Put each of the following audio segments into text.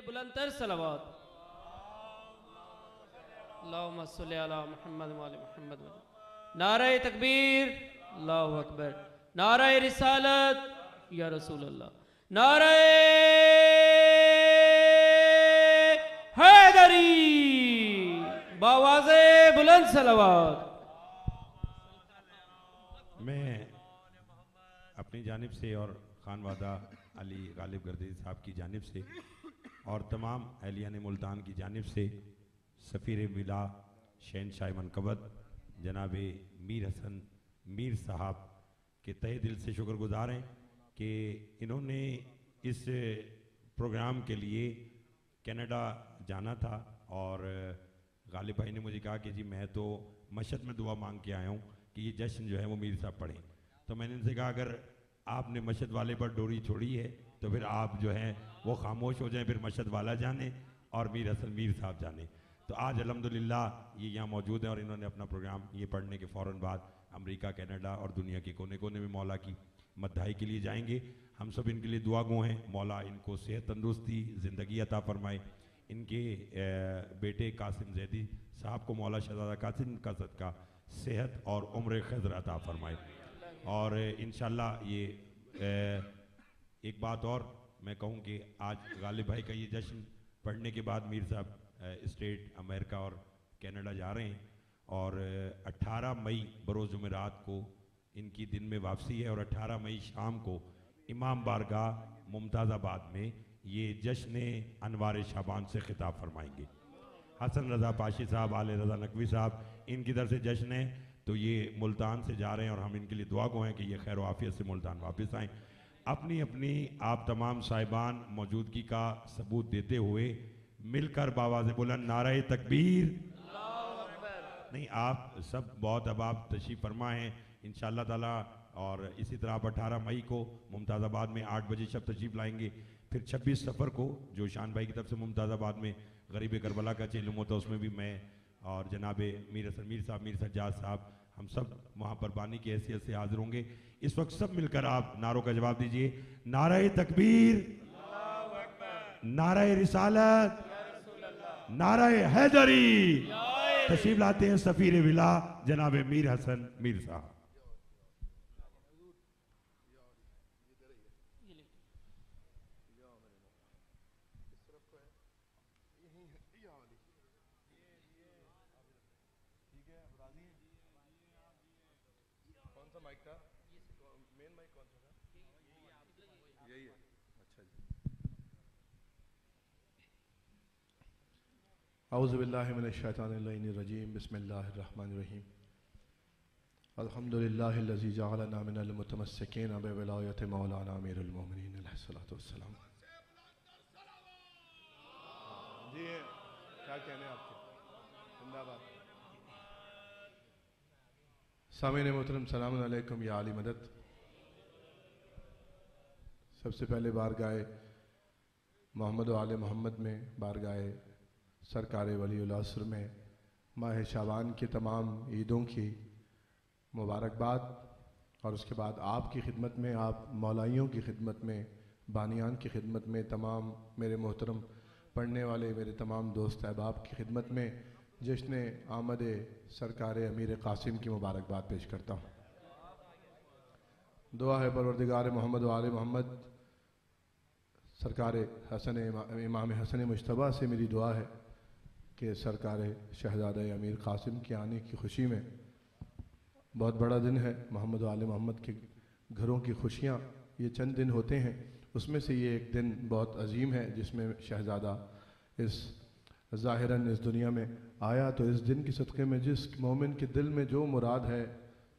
بلندر صلوات۔ اللہم صلی علی محمد و علی محمد نعرہ تکبیر۔ اللہ اکبر۔ نعرہ رسالت۔ یا رسول اللہ۔ نعرہ حیدری۔ باواز بلند صلوات۔ میں اپنی جانب سے اور خان وادہ علی غالب گردی صاحب کی جانب سے اور تمام اہلیان ملتان کی جانب سے سفیر ولا شہن شاہ منقبت، جناب میر حسن میر صاحب کے تہ دل سے شکر گزار ہیں کہ انہوں نے اس پروگرام کے لیے کینیڈا جانا تھا اور غالب بھائی نے مجھے کہا کہ جی میں تو مشہد میں دعا مانگ کے آیا ہوں کہ یہ جشن جو ہے وہ میر صاحب پڑھیں۔ تو میں نے ان سے کہا اگر آپ نے مشہد والے پر ڈوری چھوڑی ہے تو پھر آپ جو ہیں وہ خاموش ہو جائیں، پھر مشہد والا جانے اور میر حسن میر صاحب جانے۔ تو آج الحمدللہ یہ یہاں موجود ہیں اور انہوں نے اپنا پروگرام یہ پڑھنے کے فوراً بعد امریکہ، کینیڈا اور دنیا کے کونے کونے میں مولا کی مدھائی کے لیے جائیں گے۔ ہم سب ان کے لیے دعا گو ہیں۔ مولا ان کو صحت تندرستی، زندگی عطا فرمائے۔ ان کے بیٹے قاسم زیدی صاحب کو مولا شہزادہ قاسم کا صدقہ صحت اور عمر خضر عطا فرمائے۔ اور انشاءاللہ یہ ایک بات اور میں کہوں کہ آج غالب بھائی کا یہ جشن پڑھنے کے بعد میر صاحب اسٹیٹ امریکہ اور کینیڈا جا رہے ہیں اور اٹھارہ مئی بروز جمعرات کو ان کی دن میں واپسی ہے اور اٹھارہ مئی شام کو امام بارگاہ ممتاز آباد میں یہ جشن انوار شابان سے خطاب فرمائیں گے۔ حسن رضا پاشی صاحب، آل رضا نقوی صاحب، ان کی طرف سے جشن ہے تو یہ ملتان سے جا رہے ہیں اور ہم ان کے لیے دعا گو ہیں کہ یہ خیر و عافیت سے ملتان واپس آئیں۔ اپنی اپنی آپ تمام صاحبان موجودگی کا ثبوت دیتے ہوئے مل کر باواز بلند نعرہ تکبیر۔ نہیں، آپ سب بہت اب آپ تشریف فرما ہیں۔ انشاءاللہ تعالی، اور اسی طرح آپ اٹھارہ مئی کو ممتاز آباد میں آٹھ بجے شب تشریف لائیں گے۔ پھر چھبیس سفر کو جو شان بھائی کی طرف سے ممتاز آباد میں غریب کربلا کا چیلم ہوتا اس میں بھی میں اور جناب میر حسن میر صاحب، میر سجاد صاحب ہم سب وہاں پر بانی کی حیثیت سے حاضر ہوں گے۔ اس وقت سب مل کر آپ نعروں کا جواب دیجیے۔ نعرہ تکبیر، نعرہ رسالت، نعرہ حیدری۔ تشریف لاتے ہیں سفیر ولا جناب میر حسن میر صاحب۔ اعوذ باللہ من الشیطان الرجیم بسم اللہ الرحمن الرحیم۔ الحمدللہ اللذی جعلنا من المتمسکین بولایت مولانا امیر المومنین علیہ السلام جی کیا کہنے آپ کے؟ زندہ بات سامعین محترم سلام علیکم یا علی مدد۔ سب سے پہلے بارگاہ محمد و آل محمد میں بارگاہ سرکار ولی العصر میں ماہ شابان کے تمام عیدوں کی مبارکباد اور اس کے بعد آپ کی خدمت میں، آپ مولائیوں کی خدمت میں، بانیان کی خدمت میں تمام میرے محترم پڑھنے والے، میرے تمام دوست احباب کی خدمت میں جشن آمد سرکار امیر قاسم کی مبارکباد پیش کرتا ہوں۔ دعا ہے پروردگار محمد و محمد۔ سرکار حسن امام حسن مشتبہ سے میری دعا ہے۔ کہ سرکار شہزادہ امیر قاسم کے آنے کی خوشی میں بہت بڑا دن ہے۔ محمد و آل محمد کے گھروں کی خوشیاں یہ چند دن ہوتے ہیں۔ اس میں سے یہ ایک دن بہت عظیم ہے جس میں شہزادہ اس ظاہراً اس دنیا میں آیا تو اس دن کی صدقے میں جس مومن کے دل میں جو مراد ہے،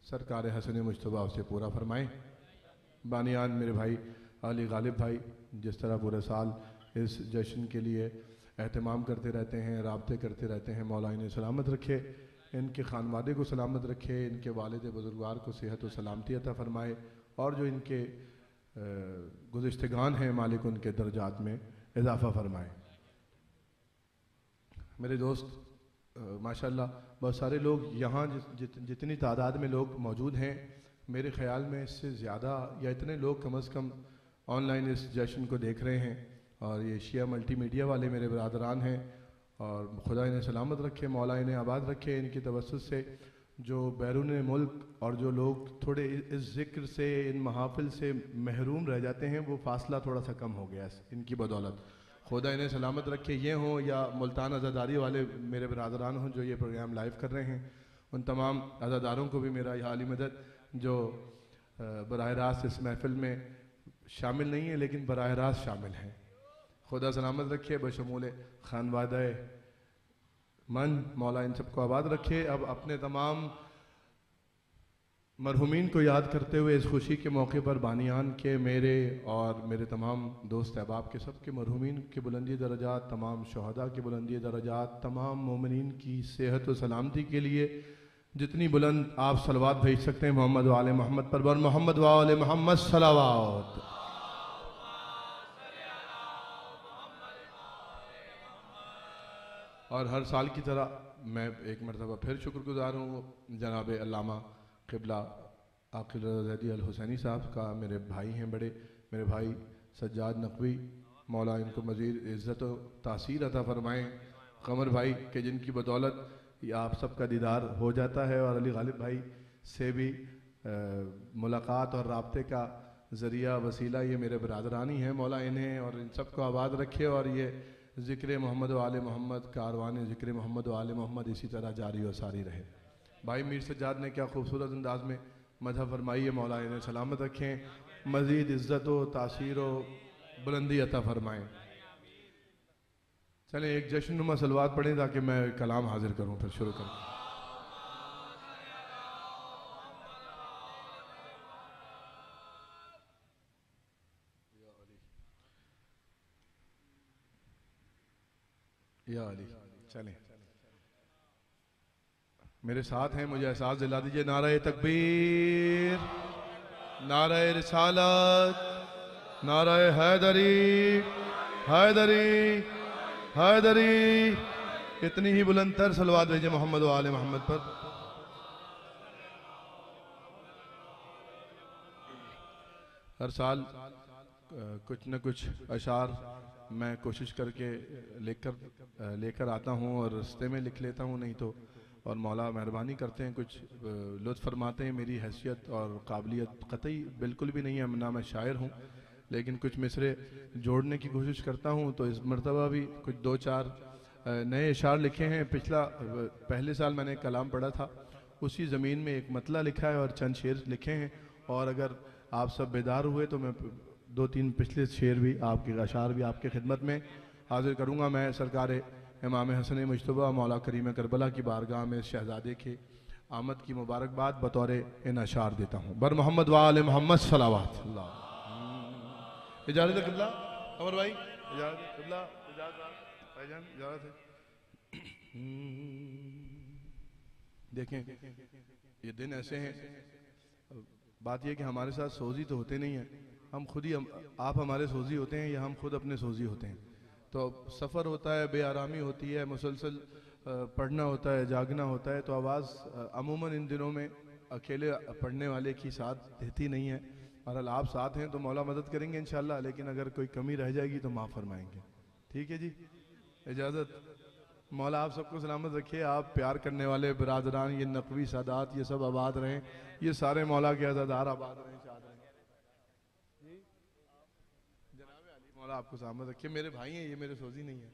سرکار حسن مشتبہ اسے پورا فرمائیں بانیان میرے بھائی، علی غالب بھائی، جس طرح پورے سال اس جشن کے لیے اہتمام کرتے رہتے ہیں، رابطے کرتے رہتے ہیں مولا انہیں سلامت رکھے، ان کے خانوادے کو سلامت رکھے، ان کے والد بزرگوار کو صحت و سلامتی عطا فرمائے، اور جو ان کے گزشتگان ہیں مالک ان کے درجات میں اضافہ فرمائے۔ میرے دوست ماشاءاللہ بہت سارے لوگ یہاں جتنی تعداد میں لوگ موجود ہیں، میرے خیال میں اس سے زیادہ یا اتنے لوگ کم از کم آن لائن اس جشن کو دیکھ رہے ہیں۔ اور یہ شیعہ ملٹی میڈیا والے میرے برادران ہیں اور خدا انہیں سلامت رکھے، مولا انہیں آباد رکھے ان کی توسط سے، جو بیرون ملک اور جو لوگ تھوڑے اس ذکر سے، ان محافل سے محروم رہ جاتے ہیں، وہ فاصلہ تھوڑا سا کم ہو گیا ہے ان کی بدولت۔ خدا انہیں سلامت رکھے، یہ ہوں یا ملتان عزاداری والے میرے برادران ہوں جو یہ پروگرام لائیو کر رہے ہیں، ان تمام عزاداروں کو بھی میرا یہ عالی مدد، جو براہ راست اس محفل میں شامل نہیں ہے لیکن براہ راست شامل ہیں۔ خدا سلامت رکھے بشمول خانوادہ من مولا ان سب کو آباد رکھے۔ اب اپنے تمام مرحومین کو یاد کرتے ہوئے اس خوشی کے موقع پر بانیان کے میرے اور میرے تمام دوست احباب کے سب کے مرحومین کے بلندی درجات، تمام شہداء کے بلندی درجات، تمام مومنین کی صحت و سلامتی کے لیے جتنی بلند آپ سلوات بھیج سکتے ہیں، محمد وآل محمد پر بر محمد وآل محمد صلوات۔ اور ہر سال کی طرح میں ایک مرتبہ پھر شکر گزار ہوں جناب علامہ قبلہ عاقل رضی الحسینی صاحب کا، میرے بھائی ہیں بڑے، میرے بھائی سجاد نقوی، مولا ان کو مزید عزت و تاثیر عطا فرمائیں۔ قمر بھائی کہ جن کی بدولت یہ آپ سب کا دیدار ہو جاتا ہے اور علی غالب بھائی سے بھی ملاقات اور رابطے کا ذریعہ، وسیلہ یہ میرے برادرانی ہیں، مولا انہیں اور ان سب کو آباد رکھے اور یہ ذکر محمد و آل محمد کاروان ذکر محمد و آل محمد اسی طرح جاری و ساری رہے۔ بھائی میر سجاد نے کیا خوبصورت انداز میں مذہب فرمائیے مولا انہیں سلامت رکھیں، مزید عزت و تاثیر و بلندی عطا فرمائیں۔ چلیں، ایک جشن نما سلوات پڑھیں تاکہ میں کلام حاضر کروں، پھر شروع کروں۔ یا علی۔ چلیں۔ میرے ساتھ ہیں، مجھے احساس دلا دیجیے، نعرہ تکبیر، نعرہ رسالت، نعرہ حیدری حیدری حیدری۔ اتنی ہی بلند تر سلوات بھیجے محمد و آل محمد پر۔ ہر سال کچھ نہ کچھ اشعار میں کوشش کر کے لکھ کر، لے کر آتا ہوں اور رستے میں لکھ لیتا ہوں، نہیں تو اور مولا مہربانی کرتے ہیں، کچھ لطف فرماتے ہیں میری حیثیت اور قابلیت قطعی بالکل بھی نہیں ہے، نہ میں شاعر ہوں، لیکن کچھ مصرے جوڑنے کی کوشش کرتا ہوں تو اس مرتبہ بھی کچھ دو چار نئے اشعار لکھے ہیں۔ پچھلا پہلے سال میں نے کلام پڑھا تھا، اسی زمین میں ایک مطلع لکھا ہے اور چند شعر لکھے ہیں۔ اور اگر آپ سب بیدار ہوئے تو میں دو تین پچھلے شعر بھی آپ کے اشعار بھی آپ کے خدمت میں حاضر کروں گا میں سرکار امام حسن مشتبہ مولا کریم کربلا کی بارگاہ میں شہزادے کے آمد کی مبارکباد بطور ان اشعار دیتا ہوں۔ بر محمد وآل محمد صلوات اللہ۔ اجازت قبلہ؟ عمر بھائی؟ اجازت قبلہ؟ اجازت بھائی جان، اجازت ہے؟ دیکھیں، یہ دن ایسے ہیں۔ بات یہ کہ ہمارے ساتھ سوزی تو ہوتے نہیں ہیں۔ ہم خود ہی آپ ہمارے سوزی ہوتے ہیں یا ہم خود اپنے سوزی ہوتے ہیں۔ تو سفر ہوتا ہے، بے آرامی ہوتی ہے، مسلسل پڑھنا ہوتا ہے، جاگنا ہوتا ہے، تو آواز عموماً ان دنوں میں اکیلے پڑھنے والے کی ساتھ دیتی نہیں ہے۔ اور آپ ساتھ ہیں تو مولا مدد کریں گے انشاءاللہ، لیکن اگر کوئی کمی رہ جائے گی تو معاف فرمائیں گے۔ ٹھیک ہے جی؟ اجازت۔ مولا آپ سب کو سلامت رکھے۔ آپ پیار کرنے والے، برادران، یہ نقوی سادات، یہ سب آباد رہیں۔ یہ سارے مولا کے عزادار آباد رہیں۔ مولا آپ کو سامت رکھے، میرے بھائی ہیں، یہ میرے سوزی نہیں ہیں۔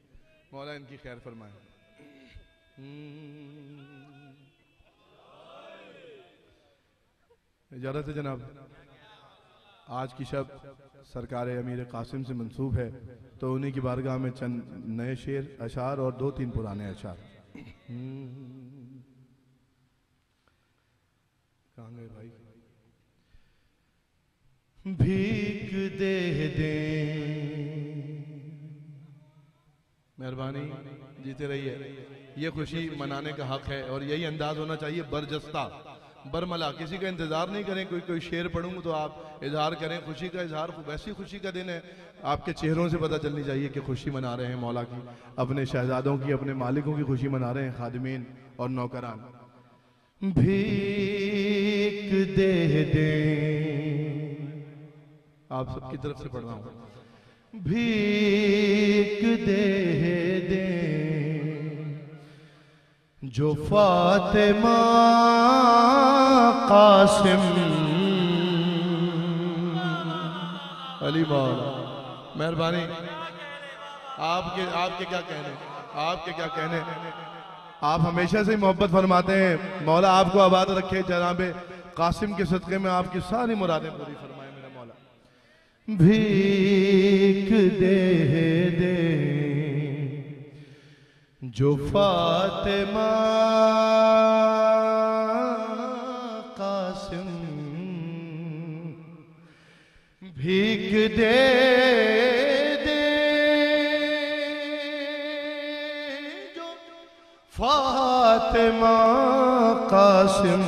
مولا ان کی خیر فرمائے۔ اجازت ہے جناب، آج کی شب سرکار امیر قاسم سے منصوب ہے، تو انہی کی بارگاہ میں چند نئے شیر اشعار اور دو تین پرانے اشعار۔ کہاں گئے بھائی؟ بھیک دے دیں۔ مہربانی، جیتے رہی ہے یہ خوشی منانے کا حق ہے اور یہی انداز ہونا چاہیے، برجستہ۔ برملا، کسی کا انتظار نہیں کریں، کوئی کوئی شعر پڑھوں تو آپ اظہار کریں۔ خوشی کا اظہار، ویسی خوشی کا دن ہے۔ آپ کے چہروں سے پتہ چلنی چاہیے کہ خوشی منا رہے ہیں مولا کی۔ اپنے شہزادوں کی، اپنے مالکوں کی خوشی منا رہے ہیں خادمین اور نوکران۔ بھیک دے دیں۔ آپ سب کی طرف سے پڑھ رہا ہوں۔ بھیک دے دیں۔ جو فاطمہ قاسم۔ علی مولا مہربانی۔ آپ کے آپ کے کیا کہنے؟ آپ کے کیا کہنے؟ آپ ہمیشہ سے محبت فرماتے ہیں۔ مولا آپ کو آباد رکھے جناب قاسم کے صدقے میں آپ کی ساری مرادیں پوری فرمائے۔ میرا مولا بھیک دے دے جو فاطمہ قاسم بھیک دے دے جو فاطمہ قاسم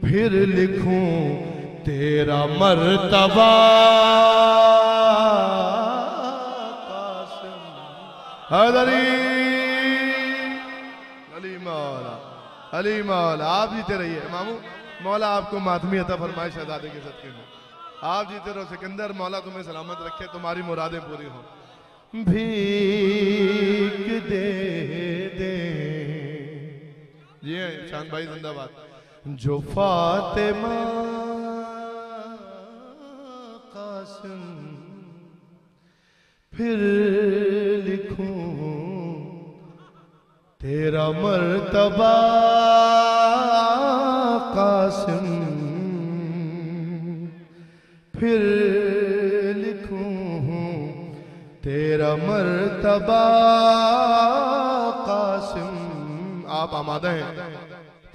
پھر لکھوں تیرا مرتبہ قاسم۔ حیدری علی۔ مولا علی مولا، آپ جیتے رہیے۔ مامو، مولا آپ کو ماتمی عطا فرمائے، شہزادے کے صدقے میں۔ آپ جیتے رہو، سکندر مولا تمہیں سلامت رکھے، تمہاری مرادیں پوری ہوں۔ بھیک دے دے۔ جی ہیں شان بھائی زندہ بات جو فاطمہ قاسم، پھر لکھوں، تیرا مرتبہ قاسم، پھر لکھوں، تیرا مرتبہ قاسم۔ آپ آمادہ ہیں۔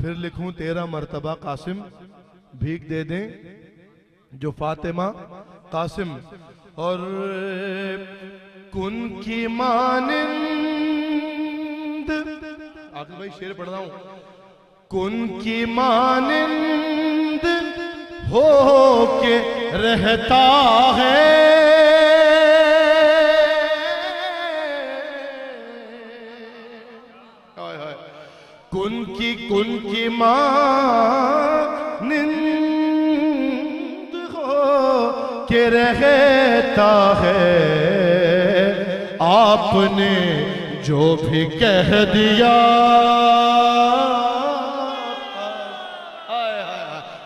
پھر لکھوں تیرا مرتبہ قاسم بھیک دے دیں جو فاطمہ، قاسم۔ اور کن کی مانند، آخر بھائی شیر پڑھ رہا ہوں۔ کن کی مانند ہو کے رہتا ہے۔ کی کن کی مانند ہو کے رہتا ہے؟ آپ نے جو بھی کہہ دیا۔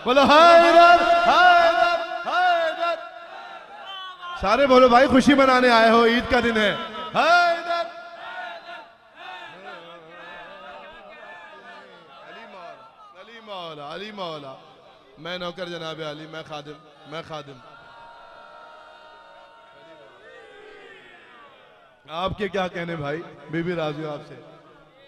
بولو حیدر حیدر حیدر سارے بولو، بھائی خوشی منانے آئے ہو، عید کا دن ہے۔ مولا. میں نوکر جناب علی، میں خادم میں خادم. آپ کے کیا کہنے بھائی؟ بی بی راضی ہو آپ سے.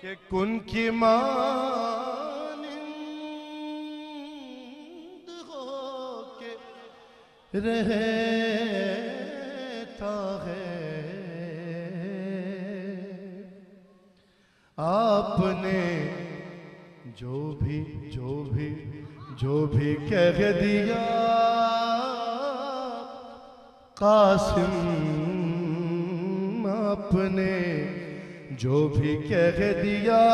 کہ کن کی مانند ہو کے رہتا ہے۔ آپ نے جو بھی جو بھی جو بھی کہہ دیا، قاسم آپ نے جو بھی کہہ دیا،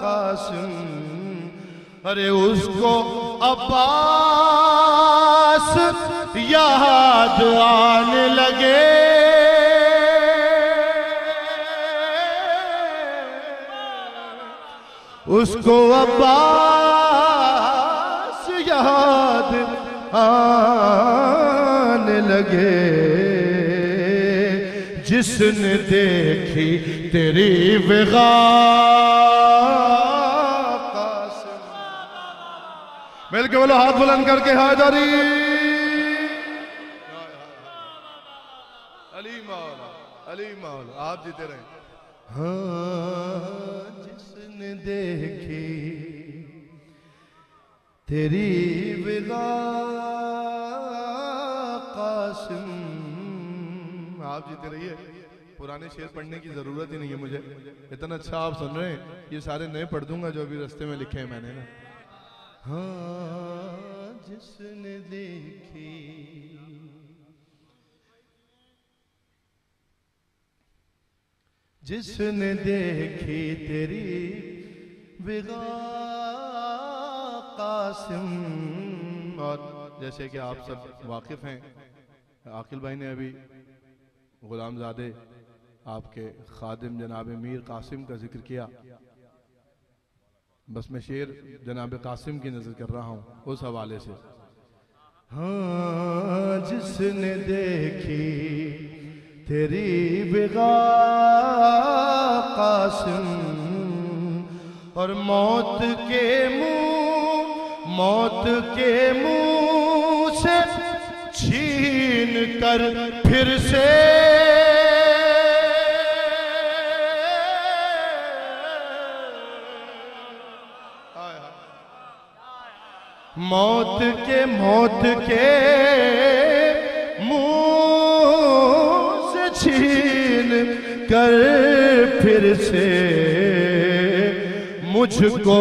قاسم، ارے اس کو عباس یاد آنے لگے۔ اس کو عباس یاد آنے لگے۔ جس نے دیکھی تیری وغا مل کے بولو ہاتھ بلند کر کے حیدری علی مولا علی مولا، آپ جیتے رہیں۔ ہاں جس نے دیکھی تیری وغا قاسم۔ آپ جیتے رہیے۔ پرانے شعر پڑھنے کی ضرورت ہی نہیں ہے مجھے۔ اتنا اچھا آپ سن رہے ہیں۔ یہ سارے نئے پڑھ دوں گا جو ابھی رستے میں لکھے ہیں میں نے نا۔ ہاں جس نے دیکھی۔ جس نے دیکھی تیری وغا قاسم اور جیسے کہ آپ سب واقف ہیں۔ عاقل بھائی نے ابھی غلام زادے آپ کے خادم جناب میر قاسم کا ذکر کیا۔ بس میں شعر جناب قاسم کی نظر کر رہا ہوں اس حوالے سے۔ ہاں جس نے دیکھی تیری بغا قاسم اور موت کے منہ موت کے منہ سے چھین کر پھر سے موت کے موت کے منہ سے چھین کر پھر سے مجھ کو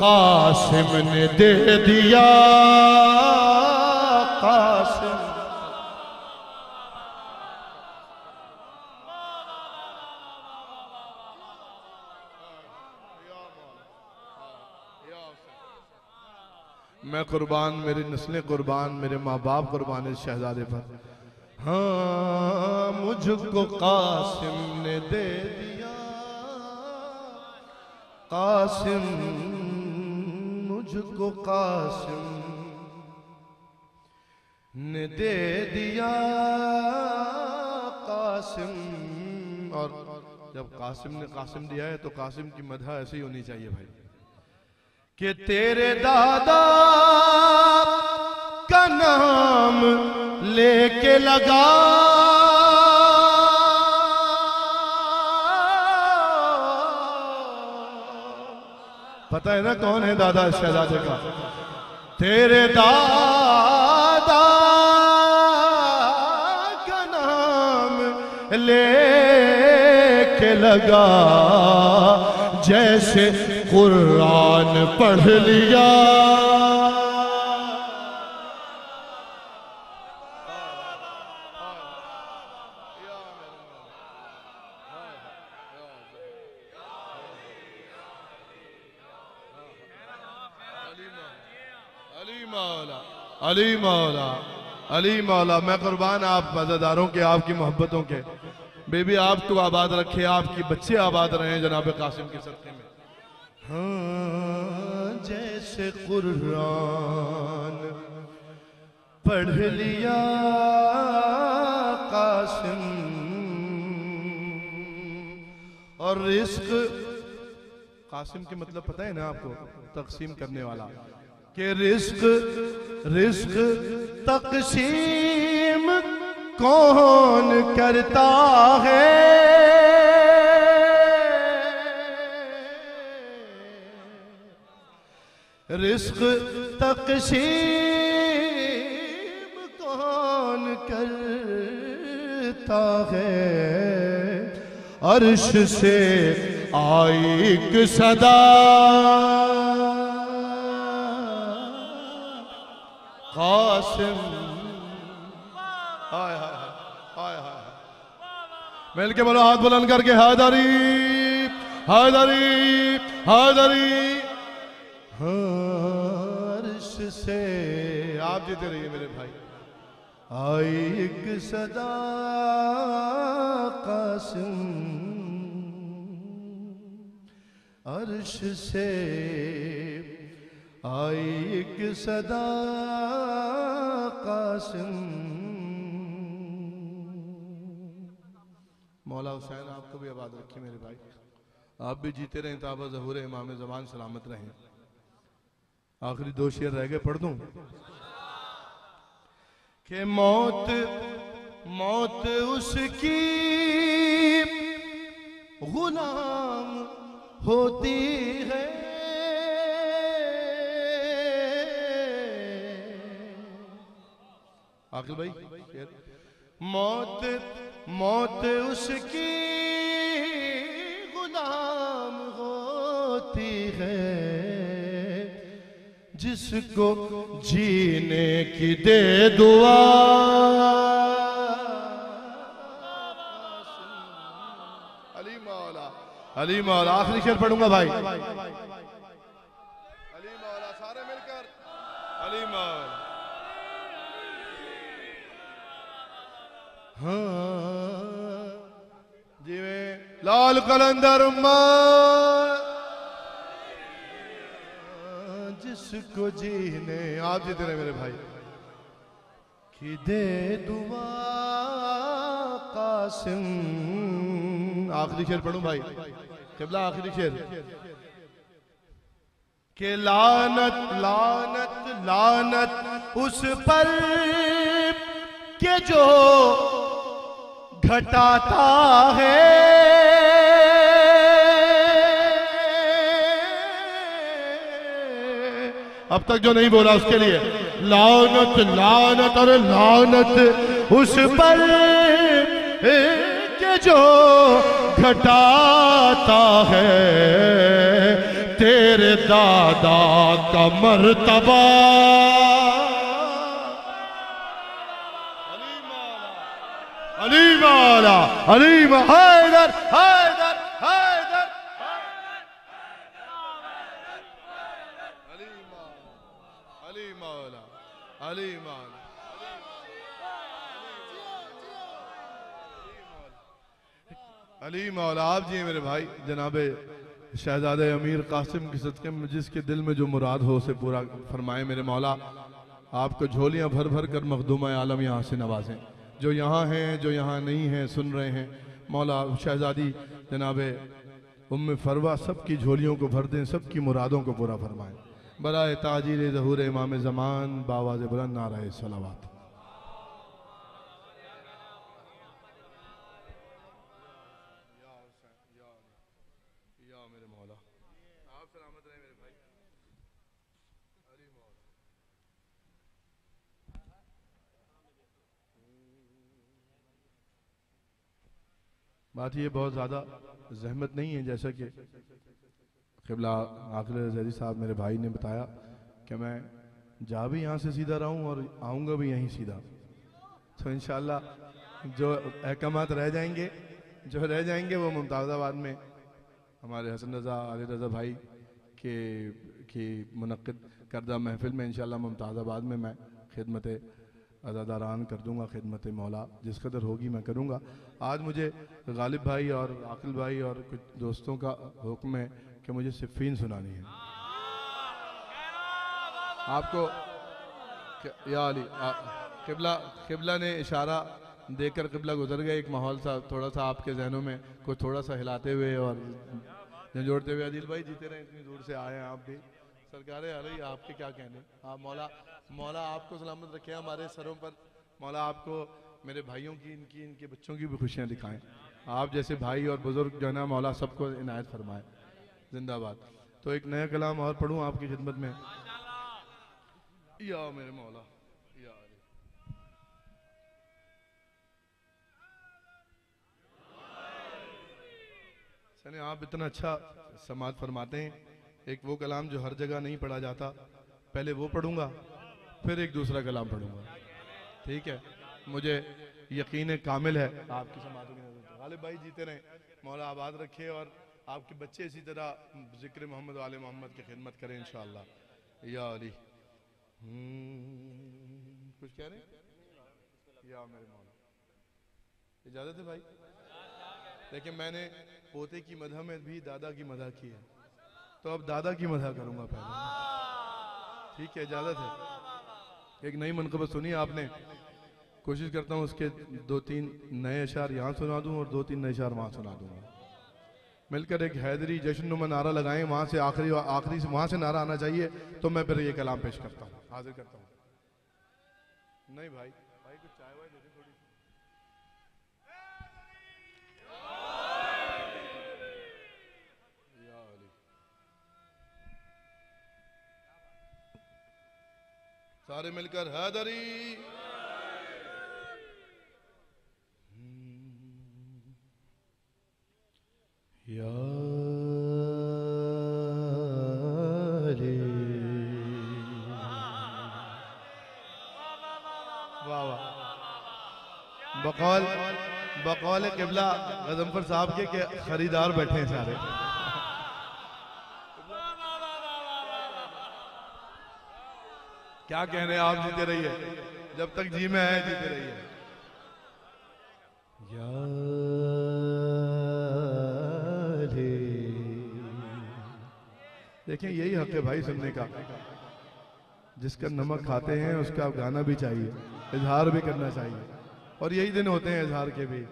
قاسم نے دے دیا، قاسم۔ میں قربان، میری نسلیں قربان، میرے ماں باپ قربان اس شہزادے پر۔ ہاں مجھ کو قاسم نے دے دیا۔ قاسم مجھ کو قاسم نے دے دیا۔ قاسم، اور جب قاسم نے قاسم دیا ہے تو قاسم کی مدح ایسے ہی ہونی چاہیے بھائی کہ تیرے دادا کا نام لے کے لگا۔ پتہ ہے نا کون ہے دادا شہزادے کا؟ تیرے دادا کا نام لے کے لگا، جیسے قرآن پڑھ لیا۔ مولا، علی مولا علی مولا، میں قربان آپ مزداروں کے، آپ کی محبتوں کے۔ بے بی آپ کو آباد رکھے، آپ کی بچے آباد رہے جناب قاسم کے صدقے میں۔ ہاں جیسے قرآن پڑھ لیا قاسم۔ اور رزق، قاسم کے مطلب پتہ ہے نا آپ کو، تقسیم کرنے والا۔ کہ رزق رزق تقسیم کون کرتا ہے؟ رزق تقسیم کون کرتا ہے؟ عرش سے آئی ایک صدا۔ قاسم۔ ہائے ہائے ہائے ہائے مل کے بولو ہاتھ بلند کر کے حیدری حیدری حیدری عرش سے آپ جیتے رہیے میرے بھائی۔ آئی ایک صدا قاسم۔ عرش سے آئی ایک صدا قاسم۔ مولا حسین، آپ کو بھی آباد رکھیں میرے بھائی۔ آپ بھی جیتے رہیں تابہ ظہور امام زمان سلامت رہیں۔ آخری دو شیر رہ گئے، پڑھ دوں۔ کہ موت موت اس کی غلام ہوتی ہے۔ آخر بھائی، موت موت اس کی غلام ہوتی ہے، جس کو جینے کی دے دعا۔ علی مولا علی مولا، آخری شیر پڑھوں گا بھائی علی مولا سارے مل کر علی مولا ہاں جیویں لال کلندر ماں جس کو جینے آپ جیتے رہے میرے بھائی کی دے دعا قاسم آخری شیر پڑھوں بھائی قبلہ آخری شیر کہ لانت لانت لانت اس پر کہ جو گھٹاتا ہے۔ اب تک جو نہیں بولا اس کے لیے۔ لانت لانت اور لانت اس پر کہ جو گھٹاتا ہے۔ تیرے دادا کا مرتبہ۔ علی مولا علی حیدر حیدر حیدر علی مولا علی مولا علی مولا آپ جی میرے بھائی، جناب شہزاد امیر قاسم کی صدقے میں، جس کے دل میں جو مراد ہو اسے پورا فرمائے میرے مولا، آپ کو جھولیاں بھر بھر کر مخدومہ عالم یہاں سے نوازیں۔ جو یہاں ہیں، جو یہاں نہیں ہیں، سن رہے ہیں۔ مولا شہزادی جناب ام فروا سب کی جھولیوں کو بھر دیں، سب کی مرادوں کو پورا فرمائیں۔ برائے تاجیر ظہور امام زمان، باواز بلند نعرہ صلوات۔ بات یہ بہت زیادہ زحمت نہیں ہے، جیسا کہ قبلہ آخر زیدی صاحب میرے بھائی نے بتایا کہ میں جا بھی یہاں سے سیدھا رہا ہوں اور آؤں گا بھی یہیں سیدھا۔ تو انشاءاللہ جو احکامات رہ جائیں گے، جو رہ جائیں گے وہ ممتاز آباد میں ہمارے حسن رضا علی رضا بھائی کے، کی منعقد کردہ محفل میں انشاءاللہ ممتاز آباد میں میں خدمت ازاداران کر دوں گا خدمت مولا، جس قدر ہوگی میں کروں گا۔ آج مجھے غالب بھائی اور عاقل بھائی اور کچھ دوستوں کا حکم ہے کہ مجھے صفین سنانی ہے۔ آپ کو یا علی قبلہ قبلہ نے اشارہ دے کر قبلہ گزر گئے۔ ایک ماحول سا، تھوڑا سا آپ کے ذہنوں میں کوئی تھوڑا سا ہلاتے ہوئے اور جھنجھوڑتے ہوئے عدیل بھائی جیتے رہے، اتنی دور سے آئے ہیں آپ بھی۔ سرکار رہی آپ کے کیا کہنے؟ آپ مولا مولا آپ کو سلامت رکھے ہمارے سروں پر۔ مولا آپ کو میرے بھائیوں کی، ان کی، ان کے بچوں کی بھی خوشیاں دکھائیں۔ آپ جیسے بھائی اور بزرگ جو ہے نا، مولا سب کو عنایت فرمائے۔ زندہ باد۔ تو ایک نیا کلام اور پڑھوں آپ کی خدمت میں۔ یا میرے مولا آپ اتنا اچھا سماعت فرماتے ہیں۔ ایک وہ کلام جو ہر جگہ نہیں پڑھا جاتا۔ پہلے وہ پڑھوں گا۔ پھر ایک دوسرا کلام پڑھوں گا۔ ٹھیک ہے؟ مجھے یقین کامل ہے۔ آپ کی سماعتوں کی نظر غالب بھائی جیتے رہیں۔ مولا آباد رکھے اور آپ کے بچے اسی طرح ذکر محمد والے محمد کی خدمت کریں انشاءاللہ۔ یا علی۔ کچھ کہہ رہے ہیں؟ یا میرے مولا۔ اجازت ہے بھائی؟ لیکن میں نے پوتے کی مدہ میں بھی دادا کی مدہ کی ہے۔ تو اب دادا کی مدہ کروں گا پہلے۔ ٹھیک ہے اجازت ہے۔ ایک نئی منقبت سنی آپ نے۔ کوشش کرتا ہوں اس کے دو تین نئے اشعار یہاں سنا دوں اور دو تین نئے اشعار وہاں سنا دوں۔ گا مل کر ایک حیدری جشن نما نعرہ لگائیں، وہاں سے آخری و آخری سے وہاں سے نعرہ آنا چاہیے تو میں پھر یہ کلام پیش کرتا ہوں، حاضر کرتا ہوں۔ نہیں بھائی۔ سارے مل کر حیدری یا بقول بقول قبلہ غزمفر صاحب کے خریدار بیٹھے ہیں سارے۔ کیا کہہ رہے ہیں؟ آپ جیتے رہیے۔ جب تک جی میں ہے، جیتے رہیے۔ دیکھیں، یہی حق ہے بھائی سننے کا۔ جس کا نمک کھاتے ہیں، اس کا گانا بھی چاہیے۔ اظہار بھی کرنا چاہیے۔ اور یہی دن ہوتے ہیں اظہار کے بھی۔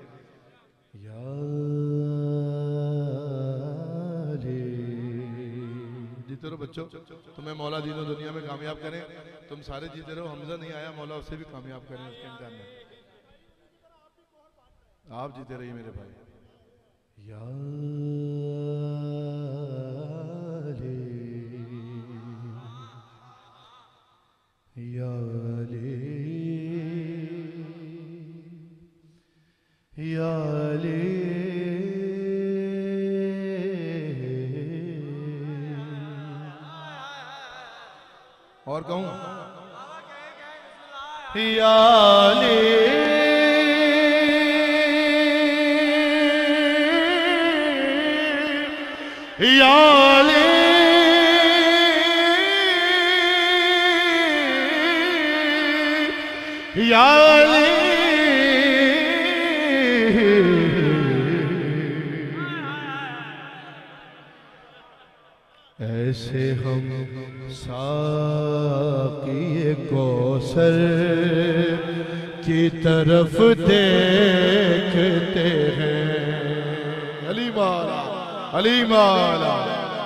بچوں تمہیں مولا دین و دنیا میں کامیاب کریں۔ تم سارے جیتے رہو، حمزہ نہیں آیا، مولا اسے بھی کامیاب کریں اس کے امتحان میں۔ آپ جیتے رہیے میرے بھائی۔ یا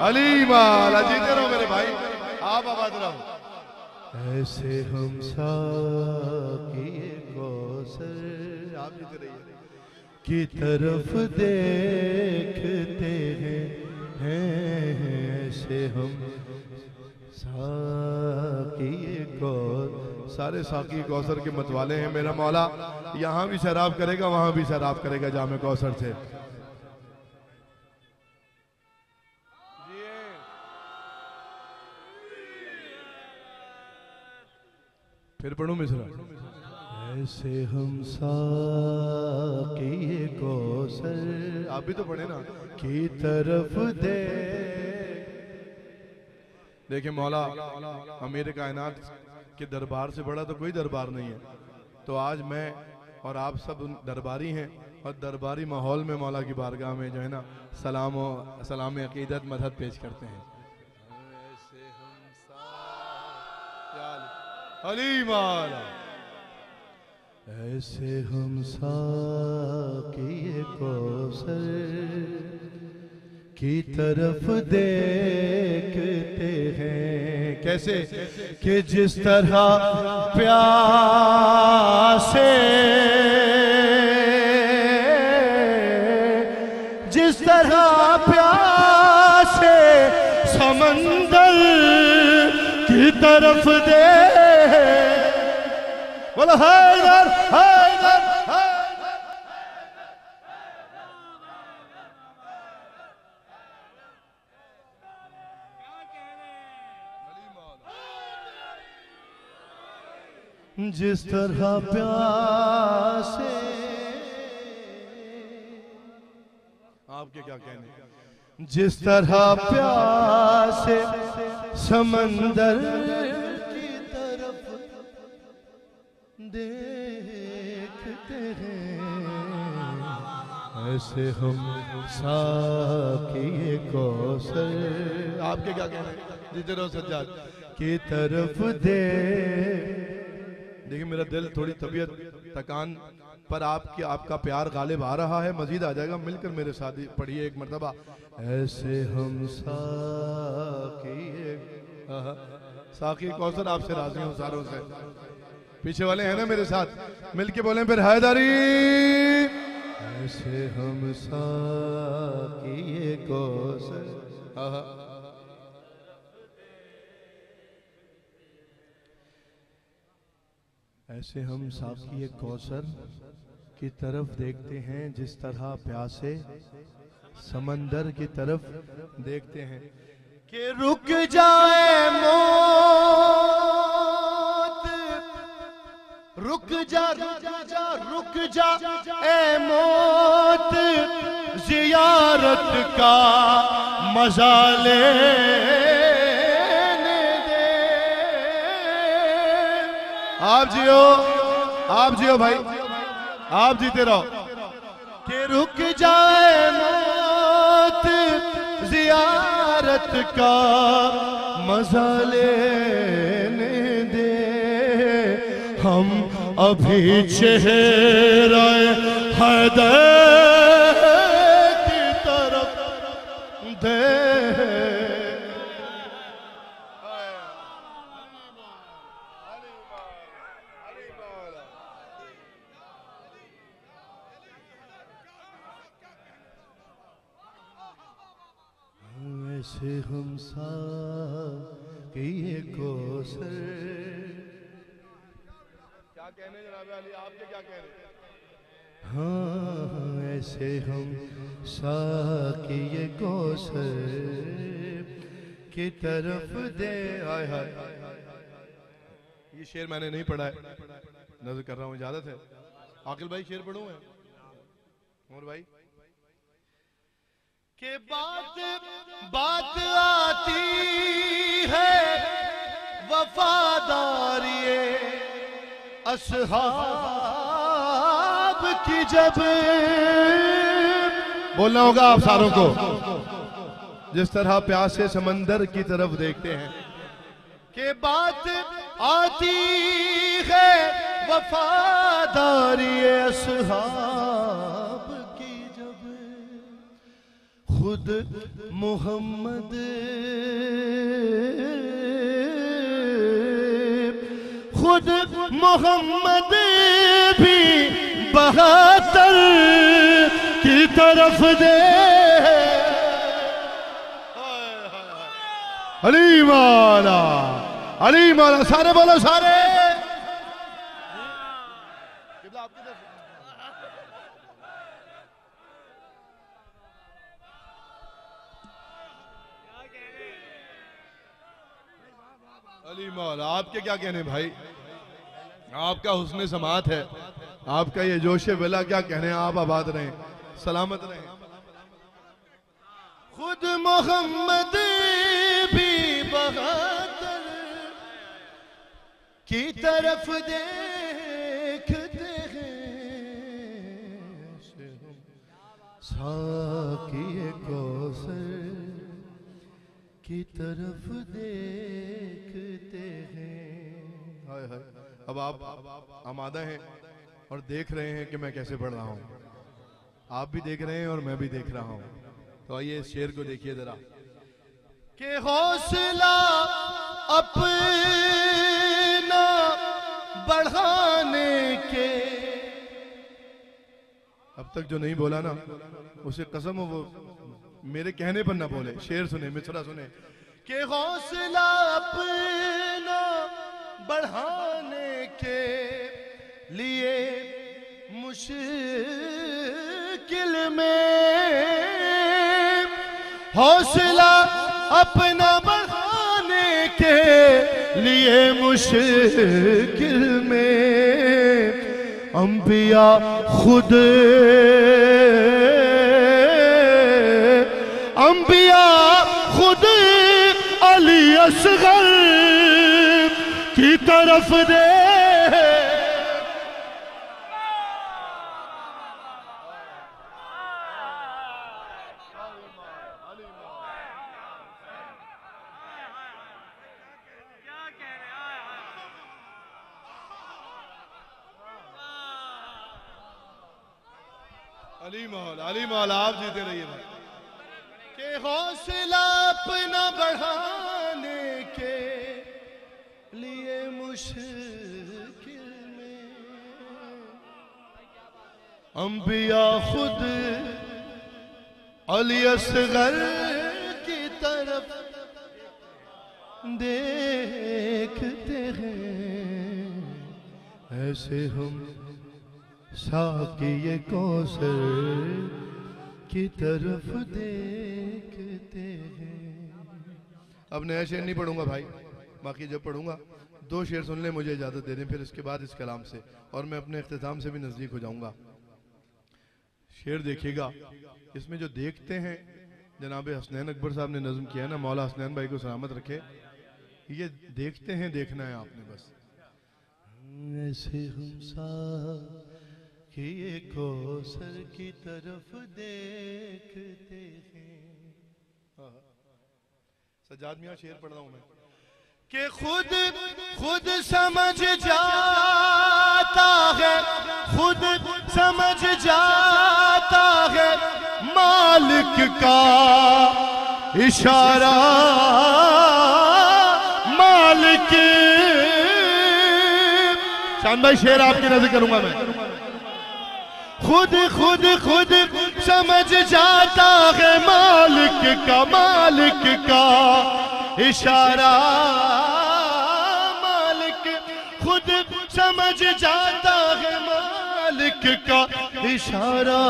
علی مالا جیتے رہو میرے بھائی آپ آباد رہو ایسے ہم ساقی کوثر آپ جیتے رہیے کی طرف دیکھتے ہیں ایسے ہم ساقی کو سارے ساقی کوثر کے متوالے ہیں میرا مولا یہاں بھی شراب کرے گا وہاں بھی شراب کرے گا جامع کوثر سے پھر پڑھوں مصرا ایسے ہم ساقی کوثر آپ بھی تو پڑھیں نا۔ کی طرف دے۔ دیکھیں مولا امیر کائنات کے دربار سے بڑا تو کوئی دربار نہیں ہے۔ تو آج میں اور آپ سب درباری ہیں اور درباری ماحول میں مولا کی بارگاہ میں جو ہے نا سلام و سلام عقیدت مدد پیش کرتے ہیں۔ علی مولا ایسے ہم ساقی کوثر کی طرف دیکھتے ہیں کیسے؟ کہ جس طرح پیاسے جس طرح پیاسے سمندر کی طرف دے حیدر حیدر حیدر جس طرح پیاسے آپ کے کیا کہنے جس طرح پیاسے سمندر دیکھتے ہیں۔ ایسے ہم ساقی کوثر۔ آپ کے کیا کہنے جیتے رہو سجاد کی طرف دے۔ دیکھیں میرا دل تھوڑی طبیعت تکان پر آپ کی آپ کا پیار غالب آ رہا ہے۔ مزید آ جائے گا۔ مل کر میرے ساتھ پڑھیے ایک مرتبہ۔ ایسے ہم ساقی ساقی کوثر، آپ سے راضی ہوں ساروں سے۔ پیچھے والے ہیں نا میرے ساتھ، مل کے بولیں پھر، حیدری۔ ایسے ہم ساقی کوثر ہاں، ہاں۔ ایسے ہم ساقی کوثر کی طرف دیکھتے ہیں، جس طرح پیاسے سمندر کی طرف دیکھتے ہیں۔ کہ رک زیارت کا مزہ لینے دے۔ آپ جیو آپ جیو بھائی، آپ جیتے رہو۔ کہ رک جائے موت زیارت کا مزہ لینے دے۔ ہم ابھی چہرہ حیدر کی طرف دے آئے ہائے۔ یہ شعر میں نے نہیں پڑھا ہے۔ نظر کر رہا ہوں اجازت ہے۔ عاقل بھائی شعر پڑھوں میں۔ عمر بھائی۔ کہ بات بات آتی ہے وفاداری اصحاب کی جب بولنا ہوگا آپ ساروں کو۔ جس طرح پیاسے سمندر کی طرف دیکھتے ہیں۔ کہ بات آتی ہے وفاداری اصحاب کی جب خود محمد خود محمد بھی بہتر کی طرف دے علی مولا علی مولا سارے بولو سارے علی مولا آپ کے کیا کہنے بھائی آپ کا حسن سماعت ہے آپ کا یہ جوش بلا کیا کہنے آپ آباد رہیں سلامت رہیں خود محمد بھی کی طرف دیکھتے ہیں۔ ساکی کوسر کی طرف دیکھتے ہیں۔ ہائے ہائے، اب آپ آمادہ ہیں اور دیکھ رہے ہیں کہ میں کیسے پڑھ رہا ہوں۔ آپ بھی دیکھ رہے ہیں اور میں بھی دیکھ رہا ہوں۔ تو آئیے اس شعر کو دیکھیے ذرا۔ کہ حوصلہ اپنا بڑھانے کے اب تک جو نہیں بولا نا اسے قسم ہو وہ میرے کہنے پر نہ بولے شعر سنے مصرع سنے۔ کہ حوصلہ اپنا بڑھانے کے لیے مشکل میں حوصلہ اپنا بڑھانے کے لیے مشکل میں انبیاء خود انبیاء خود علی اصغر کی طرف دے علی محل آپ جیتے رہیے بھائی۔ کہ حوصلہ اپنا بڑھانے کے لیے مشکل میں انبیاء خود علی اصغر کی طرف دیکھتے ہیں۔ ایسے ہم ساکی کوسر کی طرف دیکھتے ہیں۔ اب نیا شعر نہیں پڑھوں گا بھائی، باقی جب پڑھوں گا، دو شعر سن لیں، مجھے اجازت دے دیں، پھر اس کے بعد اس کلام سے، اور میں اپنے اختتام سے بھی نزدیک ہو جاؤں گا۔ شعر دیکھیے گا، اس میں جو دیکھتے ہیں، جناب حسنین اکبر صاحب نے نظم کیا ہے نا، مولا حسنین بھائی کو سلامت رکھے۔ یہ دیکھتے ہیں، دیکھنا ہے آپ نے بس۔ ایسے ہم سا کہ یہ کوثر کی طرف دیکھتے ہیں۔ سجاد میاں شیر پڑھ رہا ہوں میں۔ کہ خود خود سمجھ جاتا ہے، خود سمجھ جاتا ہے مالک کا اشارہ۔ مالک۔ شان شیر آپ کی نظر کروں گا میں۔ خود خود خود سمجھ جاتا ہے مالک کا مالک کا اشارہ۔ مالک خود سمجھ جاتا ہے مالک کا اشارہ۔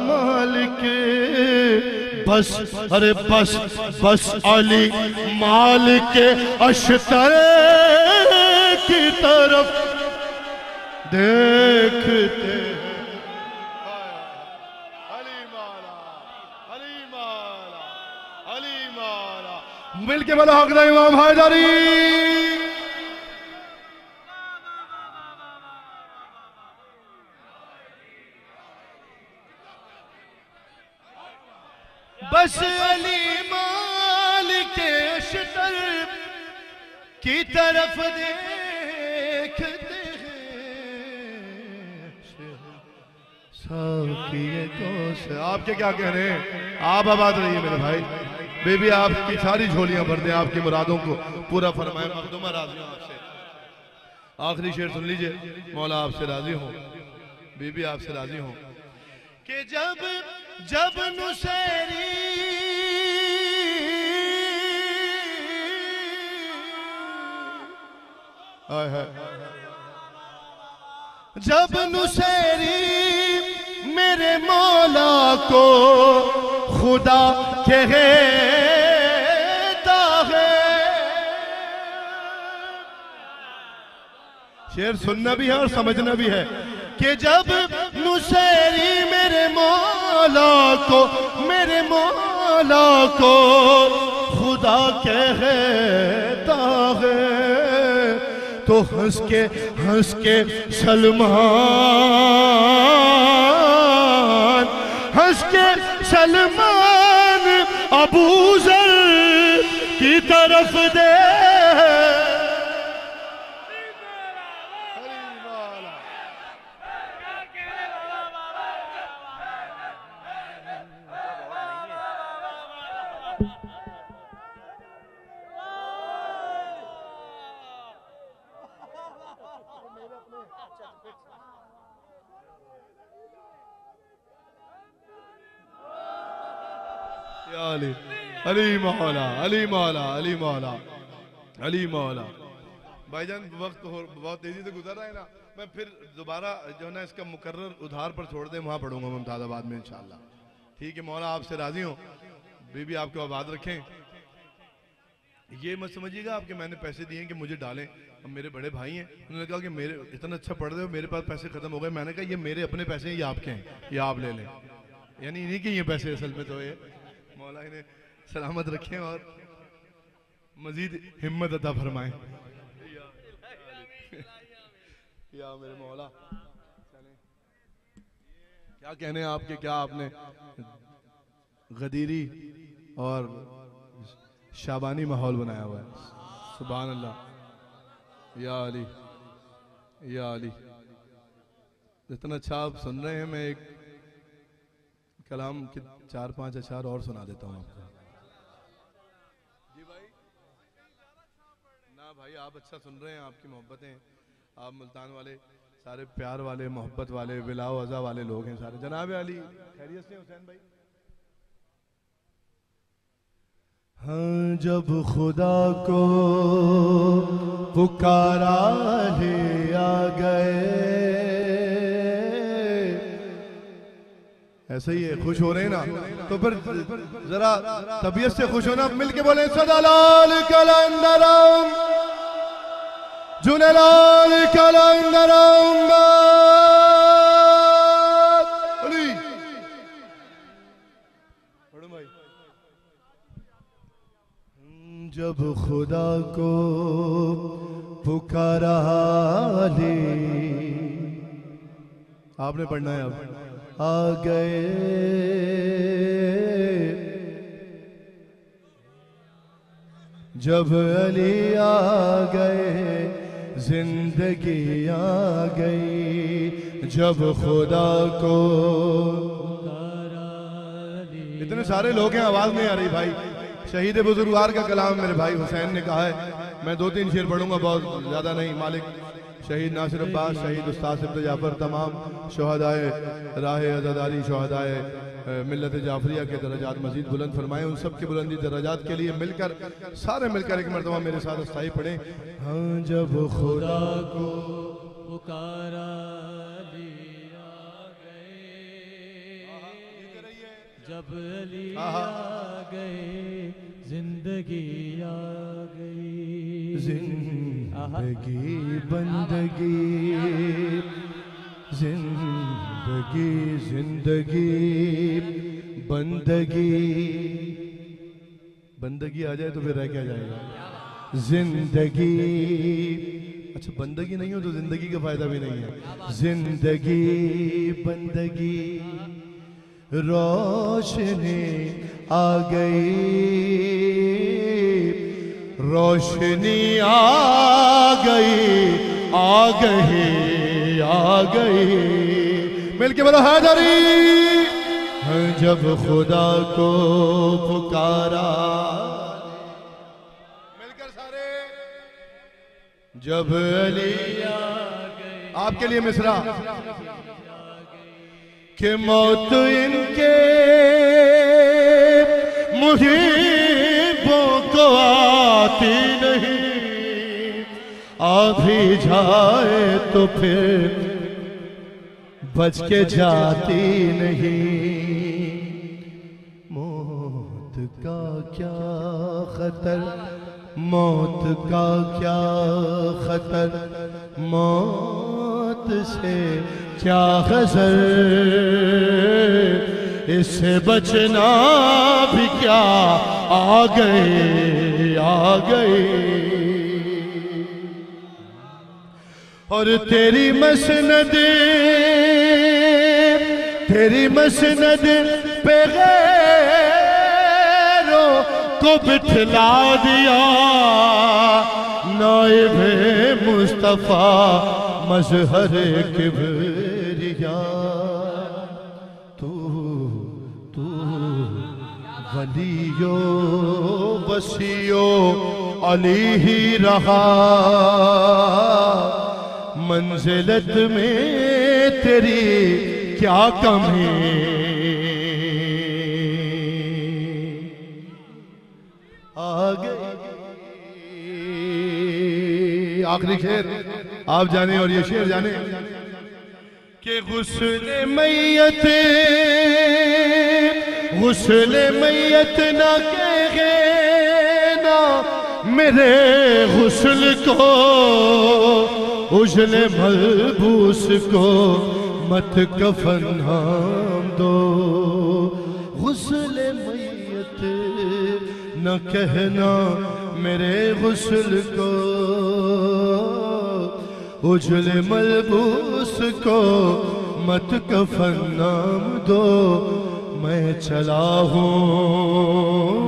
مالک، بس، ارے بس بس علی مالک اشتر کی طرف دیکھتے علی مولا علی مولا علی مولا مل کے بلا حق دا امام حیدری۔ بس علی مالک اشتر کی طرف دیکھتے ہیں۔ ساکیے کو سے آپ کے کیا کہہ رہے ہیں؟ آپ آباد رہیے میرے بھائی۔ بے بی آپ کی ساری جھولیاں بھر دیں، آپ کی مرادوں کو پورا فرمائے، مخدومہ راضی ہوں آپ سے۔ آخری شعر سن لیجیے، مولا آپ سے راضی ہوں۔ بی بی آپ سے راضی ہوں۔ کہ جب جب نسیری جب نسیری میرے مولا کو خدا کہتا ہے شعر سننا بھی ہے اور سمجھنا بھی ہے کہ جب نسیری میرے مولا کو، میرے مولا کو خدا کہتا ہے تو ہنس کے ہنس کے سلمان، ہنس کے سلمان علی. علی مولا علی مولا علی مولا علی مولا بھائی جان، وقت بہت تیزی سے گزر رہا ہے نا۔ میں پھر دوبارہ جو ہے نا اس کا مقرر ادھار پر چھوڑ دیں، وہاں پڑھوں گا ممتاز آباد میں انشاءاللہ۔ ٹھیک ہے مولا آپ سے راضی ہوں۔ بی بی آپ کو آباد رکھیں۔ یہ مت سمجھیے گا، آپ کہ میں نے پیسے دیے ہیں کہ مجھے ڈالیں۔ اب میرے بڑے بھائی ہیں، انہوں نے کہا کہ میرے اتنا اچھا پڑھ رہے ہو، میرے پاس پیسے ختم ہو گئے۔ میں نے کہا، یہ میرے اپنے پیسے ہیں، یہ آپ کے ہیں، یہ آپ لے لیں۔ یعنی نہیں کہ یہ پیسے اصل میں تو یہ۔ مولا انہیں سلامت رکھیں اور مزید ہمت عطا فرمائیں۔ یا میرے مولا۔ کیا کہنے ہیں آپ کے؟ کیا آپ نے غدیری اور شابانی ماحول بنایا ہوا ہے؟ سبحان اللہ یا علی۔ یا علی۔ اتنا اچھا آپ سن رہے ہیں، میں ایک کلام کے چار پانچ اشعار اور سنا دیتا ہوں آپ کو۔ جی بھائی۔ نہ بھائی آپ اچھا سن رہے ہیں آپ کی محبتیں۔ آپ ملتان والے سارے پیار والے محبت والے ولا و ازا والے لوگ ہیں سارے۔ جناب علی خیریت سے حسین بھائی؟ ہاں جب خدا کو پکارا لے آ گئے۔ ایسے ہی ہے خوش ہو رہے ہیں نا تو پھر ذرا طبیعت سے خوش ہونا مل کے بولیں صدا لال کلندرم جن لال کلندرم جب خدا کو پکارا لے آپ نے پڑھنا ہے اب۔ آ گئے۔ جب علی آ گئے، زندگی آ گئی۔ جب خدا کو اتنے سارے لوگ ہیں، آواز نہیں آ رہی بھائی۔ شہید بزرگوار کا کلام میرے بھائی حسین نے کہا ہے۔ میں دو تین شیر پڑھوں گا، بہت زیادہ نہیں، مالک۔ شہید ناصر عباس شہید استاد جعفر تمام شہدائے راہ عزداری شہدائے ملت جعفریہ کے درجات مزید بلند فرمائیں ان سب کے بلندی درجات کے لیے مل کر سارے مل کر ایک مرتبہ میرے ساتھ استائی پڑھیں۔ ہاں جب خدا کو پکارا جب علی آ گئے زندگی آ گئی۔ زندگی بندگی، زندگی زندگی، بندگی۔ بندگی آ جائے تو پھر رہ کیا جائے گا؟ زندگی۔ اچھا بندگی نہیں ہو تو زندگی کا فائدہ بھی نہیں ہے۔ زندگی، بندگی۔ روشنی آ گئی۔ روشنی آ گئی آ گئی آ گئی۔ مل کے بولو حیدری۔ جب خدا کو پکارا۔ مل کر سارے۔ جب علی آپ کے لیے مصرا کہ موت ان کے محبوں آ بھی جائے تو پھر بچ کے جاتی نہیں۔ موت کا کیا خطر؟ موت کا کیا خطر؟ موت سے کیا خزر اس سے بچنا بھی کیا؟ آ گئے آ گئے۔ اور تیری مسند تیری مسند پہ غیروں کو بٹھلا دیا۔ نائب مصطفیٰ مظہر کبریا۔ تو تو ولیو وسیو علی ہی رہا۔ منزلت میں تیری کیا کمی؟ آگئی آخری شیر آپ جانے اور یہ شیر جانے کہ غسل میت غسل میت نہ کہنا میرے غسل کو۔ اجل ملبوس کو مت کفن ہم دو۔ غسل میت نہ کہنا میرے غسل کو۔ اجل ملبوس کو مت کفن نام دو۔ میں چلا ہوں۔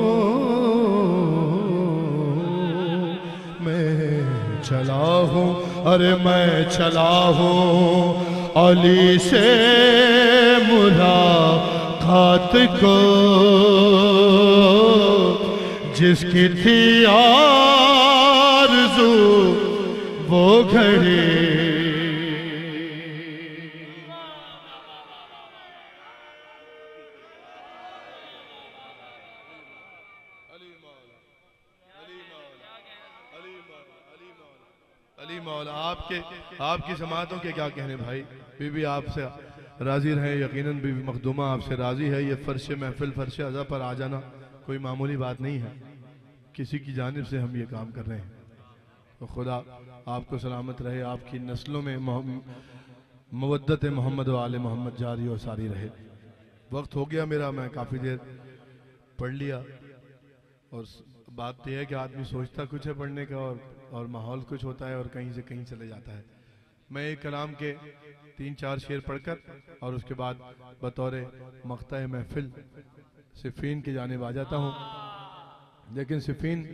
میں چلا ہوں۔ ارے میں چلا ہوں۔ علی سے ملاقات کو۔ جس کی تھی آرزو وہ گھڑی۔ کے آپ کی سماعتوں کے کیا کہنے بھائی؟ بی بی آپ سے راضی رہے یقیناً بی بی مخدومہ آپ سے راضی ہے، یہ فرش محفل، فرش ازا پر آ جانا کوئی معمولی بات نہیں ہے۔ کسی کی جانب سے ہم یہ کام کر رہے ہیں۔ تو خدا آپ کو سلامت رہے، آپ کی نسلوں میں مودت محمد و آل محمد جاری اور ساری رہے۔ وقت ہو گیا میرا، میں کافی دیر پڑھ لیا۔ اور بات یہ ہے کہ آدمی سوچتا کچھ ہے پڑھنے کا اور اور ماحول کچھ ہوتا ہے اور کہیں سے کہیں چلے جاتا ہے۔ میں ایک کلام کے تین چار شعر پڑھ کر اور اس کے بعد بطور مقطع محفل صفین کی جانب آ جاتا ہوں۔ لیکن صفین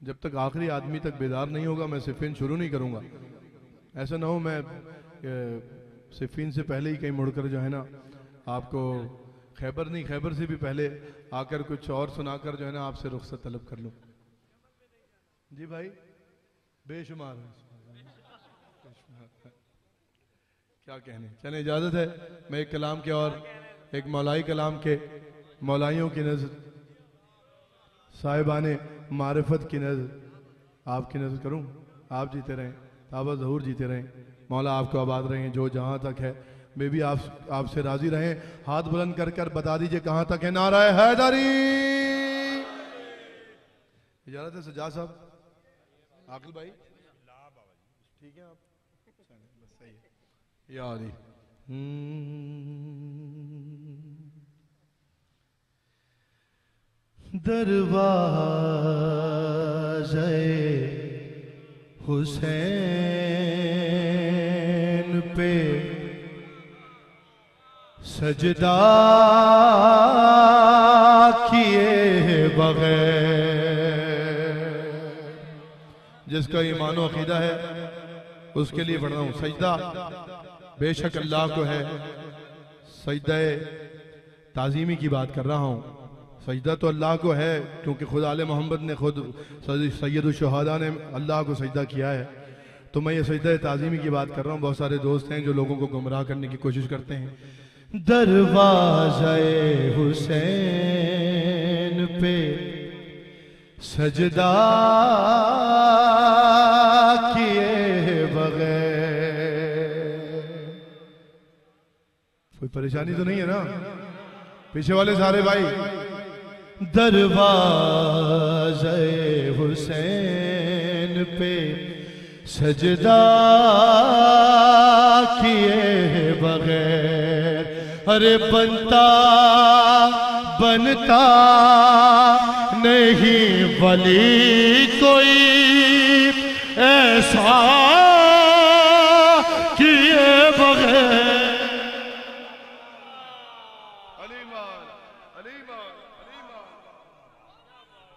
جب تک آخری آدمی تک بیدار نہیں ہوگا، میں صفین شروع نہیں کروں گا۔ ایسا نہ ہو، میں صفین سے پہلے ہی کہیں مڑ کر جو ہے نا، آپ کو خیبر نہیں، خیبر سے بھی پہلے آ کر کچھ اور سنا کر جو ہے نا، آپ سے رخصت طلب کر لوں۔ جی بھائی، بے شمار کیا کہنے؟ چلیں، اجازت ہے۔ میں ایک کلام کے اور ایک مولائی کلام کے مولائیوں کی نظر، صاحبان معرفت کی نظر آپ کی نظر کروں۔ آپ جیتے رہیں تابہ ظہور جیتے رہیں۔ مولا آپ کو آباد رہیں، جو جہاں تک ہے۔ میں بھی آپ آپ سے راضی رہیں۔ ہاتھ بلند کر کر بتا دیجیے کہاں تک ہے۔ نعرہ حیدری۔ اجازت ہے سجاد صاحب؟ عاقل بھائی؟ ٹھیک ہے آپ۔ بس صحیح ہے۔ یا علی دروازے حسین پہ سجدہ کیے بغیر جس کا ایمان و عقیدہ ہے، اس کے لیے پڑھ رہا ہوں۔ سجدہ بے شک اللہ کو ہے۔ سجدہ تعظیمی کی بات کر رہا ہوں۔ سجدہ تو اللہ کو ہے، کیونکہ خود آل محمد نے خود سید الشہدہ نے اللہ کو سجدہ کیا ہے۔ تو میں یہ سجدہ تعظیمی کی بات کر رہا ہوں۔ بہت سارے دوست ہیں جو لوگوں کو گمراہ کرنے کی کوشش کرتے ہیں۔ دروازہ حسین پہ سجدہ کیے بغیر۔ کوئی پریشانی تو نہیں ہے نا؟ پیچھے والے سارے بھائی۔ دروازہ حسین پہ سجدہ کیے بغیر۔ ارے بنتا بنتا نہیں ولی کوئی ایسا کیے بغیر۔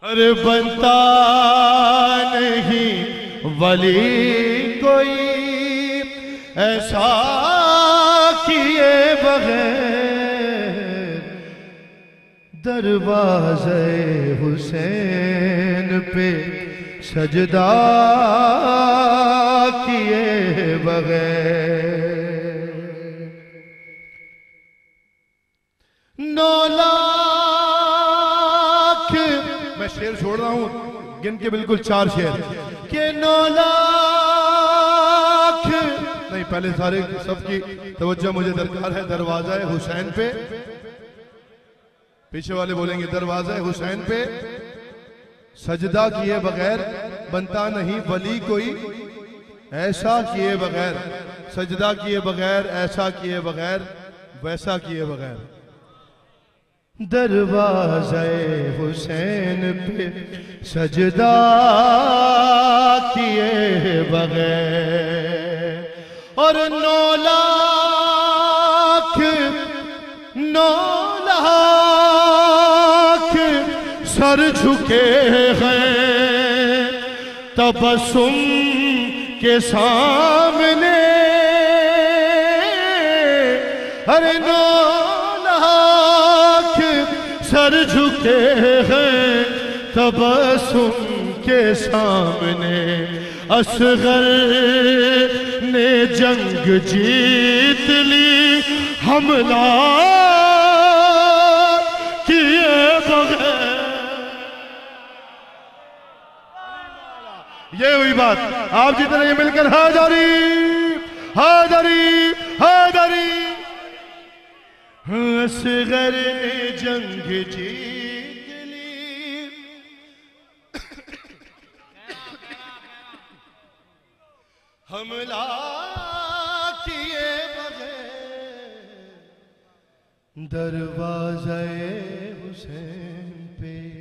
ارے بنتا نہیں ولی کوئی ایسا کیے بغیر۔ دروازے حسین پہ سجدہ کیے بغیر۔ نو لاکھ۔ میں شیر چھوڑ رہا ہوں، گن کے بالکل چار شیر کہ نو لاکھ۔ نہیں، پہلے سارے سب کی توجہ، مجھے درکار ہے دروازہ حسین پہ۔ پیچھے والے بولیں گے، دروازہ حسین پہ۔ سجدہ کیے بغیر بنتا نہیں، ولی کوئی ایسا کیے بغیر۔ سجدہ کیے بغیر، ایسا کیے بغیر، ویسا کیے بغیر۔ دروازہ حسین پہ سجدہ کیے بغیر۔ اور نو سر جھکے ہیں۔ تبسم کے سامنے ارے نو لاکھ سر جھکے ہیں۔ تبسم کے سامنے اصغر نے جنگ جیت لی، حملہ یہ ہوئی بات۔ آپ جتنے یہ مل کر حاضری حاضری حاضری اصغر نے جنگ جیت لی۔ حملہ کیے بغیر۔ دروازہ حسین پہ۔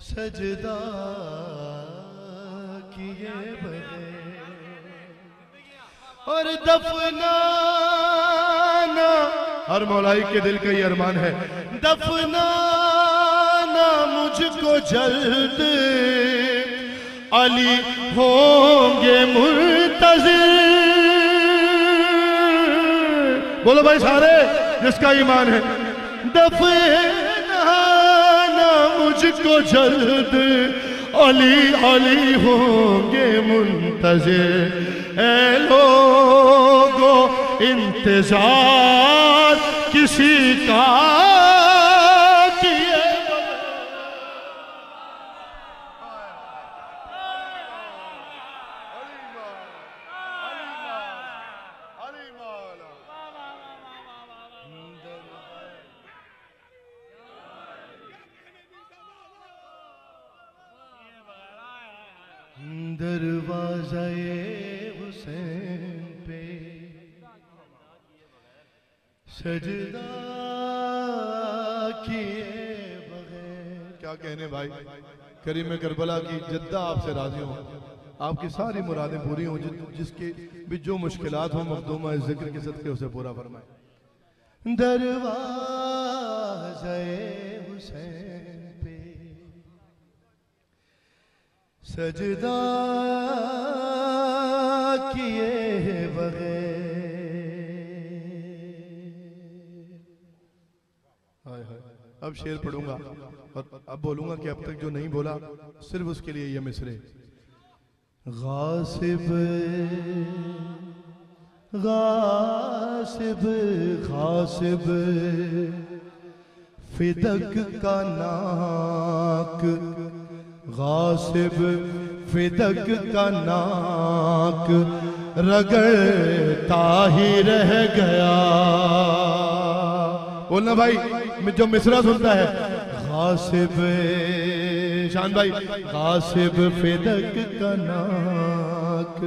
سجدہ کیے بغیر۔ اور دفنانا ہر مولائی کے دل کا یہ ارمان ہے۔ دفنانا مجھ کو جلد۔ علی ہوں گے منتظر بولو بھائی سارے، جس کا ایمان ہے۔ دفنانا مجھ کو جلد۔ علی علی ہوں گے منتظر۔ اے لوگو انتظار کسی کا سجدہ کیے بغیر کیا کہنے بھائی؟ کریم کربلا کی جدہ آپ سے راضی ہوں۔ آپ کی ساری مرادیں پوری ہوں، جس- جس کے بھی جو مشکلات ہوں مخدومہ ذکر کے صدقے اسے پورا فرمائے دروازہ حسین پہ سجدہ کیے بغیر اب شیر پڑھوں گا۔ اور اب بولوں گا کہ اب تک جو نہیں بولا، صرف اس کے لیے یہ مصرے۔ غاصب غاصب غاصب، فدق کا ناک۔ غاصب، فدق کا ناک۔ رگڑتا ہی رہ گیا۔ بولنا بھائی جو مصرع سنتا ہے۔ غاصب شان بھائی، غاصب فدق کا ناک۔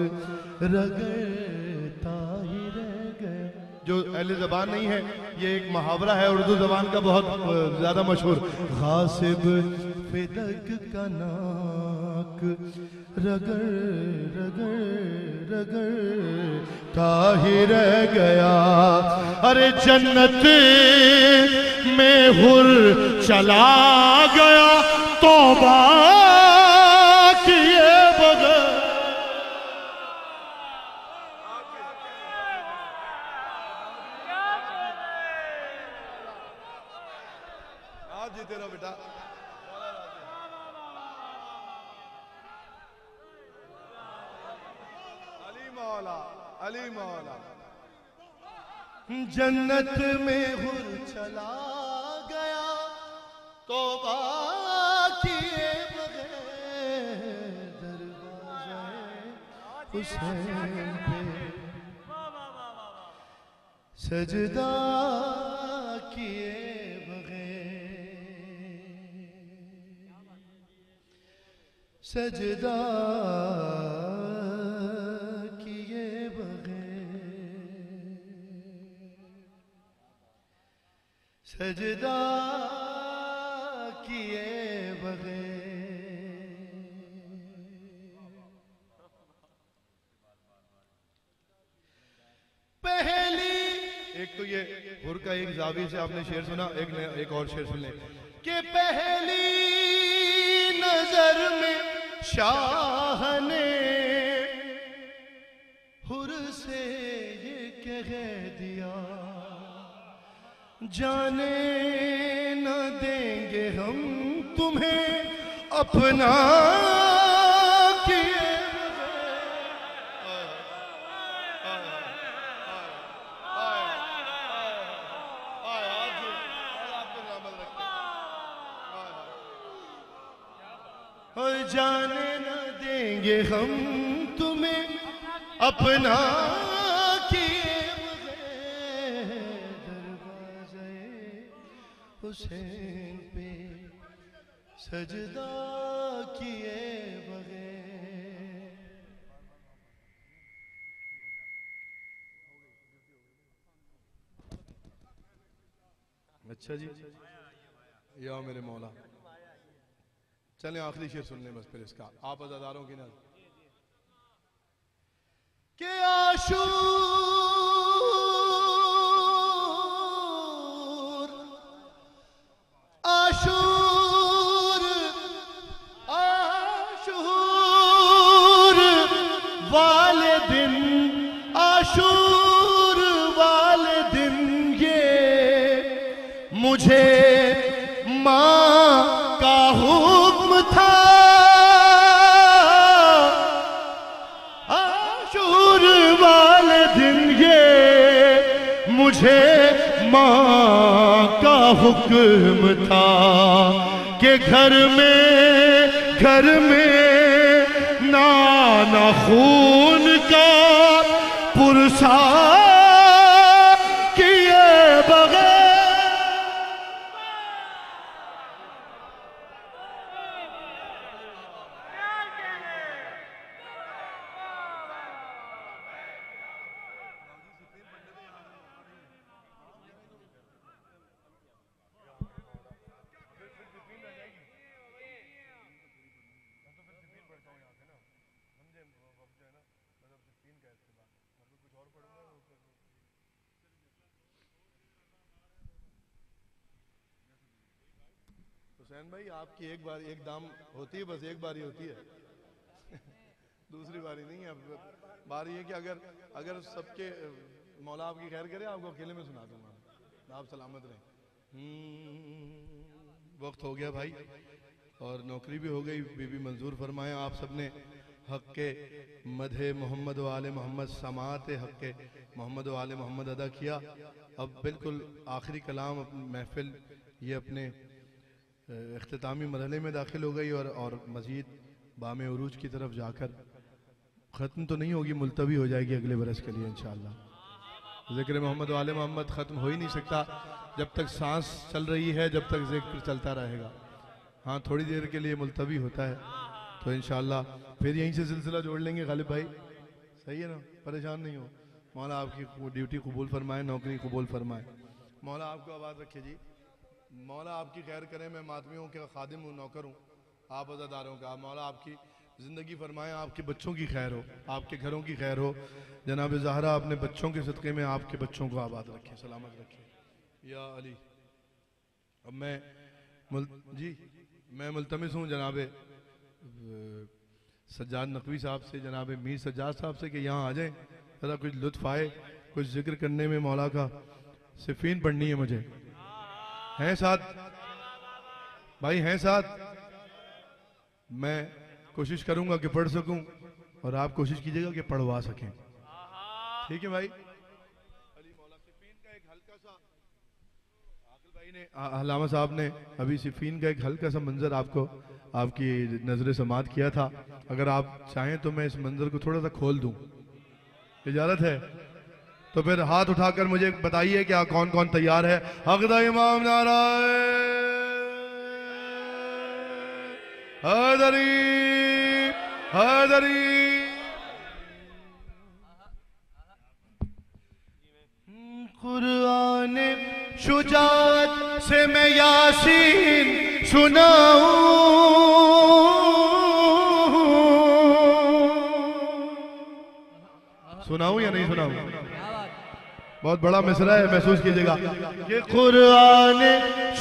رگڑتا ہی رہ گیا جو اہل زبان نہیں ہے، یہ ایک محاورہ ہے اردو زبان کا بہت زیادہ مشہور۔ غاصب فدق کا ناک۔ رگڑ رگڑ رگڑ تا ہی رہ گیا۔ ارے جنت میں ہر چلا گیا توبہ مولا جنت میں ہر چلا گیا، توبہ کیے بغیر دروازہ حسین پہ۔ سجدہ کیے بغیر۔ سجدہ سجدہ کیے بغیر۔ پہلی ایک تو یہ ہر کا ایک زاوی سے آپ نے شعر سنا ایک اور شعر سن لیں۔ کہ پہلی نظر میں شاہ نے ہر سے یہ کہہ دیا۔ جانے نہ دیں گے ہم تمہیں اپنا کیے اور جانے نہ دیں گے ہم تمہیں اپنا حسین پہ سجدہ کیے بغیر۔ اچھا جی۔ یا میرے مولا۔ چلیں آخری شعر سن لیں بس پھر اس کا۔ آپ ازاداروں کی نظر۔ کہ آشور حکم تھا کہ گھر میں گھر میں نانا خون آپ کی ایک بار ایک دام ہوتی ہے، بس ایک باری ہوتی ہے۔ دوسری باری نہیں ہے۔ اب باری ہے کہ اگر اگر سب کے، مولا آپ کی خیر کرے، آپ کو اکیلے میں سنا دوں گا۔ آپ سلامت رہیں۔ وقت ہو گیا بھائی۔ اور نوکری بھی ہو گئی۔ بی بی منظور فرمائیں آپ سب نے حق کے مدح محمد و آل محمد، سماعت حق کے محمد و آل محمد ادا کیا۔ اب بالکل آخری کلام اپنی محفل، یہ اپنے اختتامی مرحلے میں داخل ہو گئی اور اور مزید بام عروج کی طرف جا کر ختم تو نہیں ہوگی، ملتوی ہو جائے گی اگلے برس کے لیے انشاءاللہ۔ ذکر محمد و آل محمد ختم ہو ہی نہیں سکتا، جب تک سانس چل رہی ہے، جب تک ذکر چلتا رہے گا۔ ہاں تھوڑی دیر کے لیے ملتوی ہوتا ہے، تو انشاءاللہ پھر یہیں سے سلسلہ جوڑ لیں گے۔ غالب بھائی، صحیح ہے نا؟ پریشان نہیں ہو۔ مولا آپ کی ڈیوٹی قبول فرمائے، نوکری قبول فرمائے۔ مولا آپ کو آواز رکھے جی۔ مولا آپ کی خیر کرے، میں ماتمیوں کے خادم ہوں، نوکر ہوں، آپ عزاداروں کا۔ مولا آپ کی زندگی فرمائے، آپ کے بچوں کی خیر ہو، آپ کے گھروں کی خیر ہو۔ جناب زہرا، اپنے بچوں کے صدقے میں آپ کے بچوں کو آباد رکھے، سلامت رکھے۔ یا علی، اب میں مل... جی میں ملتمس ہوں جناب سجاد نقوی صاحب سے، جناب میر سجاد صاحب سے کہ یہاں آ جائیں۔ ذرا کچھ لطف آئے، کچھ ذکر کرنے میں مولا کا صفین پڑھنی ہے مجھے۔ ہیں ساتھ؟ بھائی ہیں ساتھ؟ میں کوشش کروں گا کہ پڑھ سکوں اور آپ کوشش کیجیے گا کہ پڑھوا سکیں۔ ٹھیک ہے بھائی؟ علامہ صاحب نے ابھی صفین کا ایک ہلکا سا منظر آپ کو، آپ کی نظر سماعت کیا تھا۔ اگر آپ چاہیں تو میں اس منظر کو تھوڑا سا کھول دوں۔ اجازت ہے؟ تو پھر ہاتھ اٹھا کر مجھے بتائیے کہ کون کون تیار ہے؟ حقدہ امام نارائ حیدری۔ حیدری۔ قرآن شجاعت سے میں یاسین سناؤں۔ سناؤں یا نہیں سناؤں؟ بہت بڑا مصرع ہے، محسوس کیجیے گا۔ کہ قرآن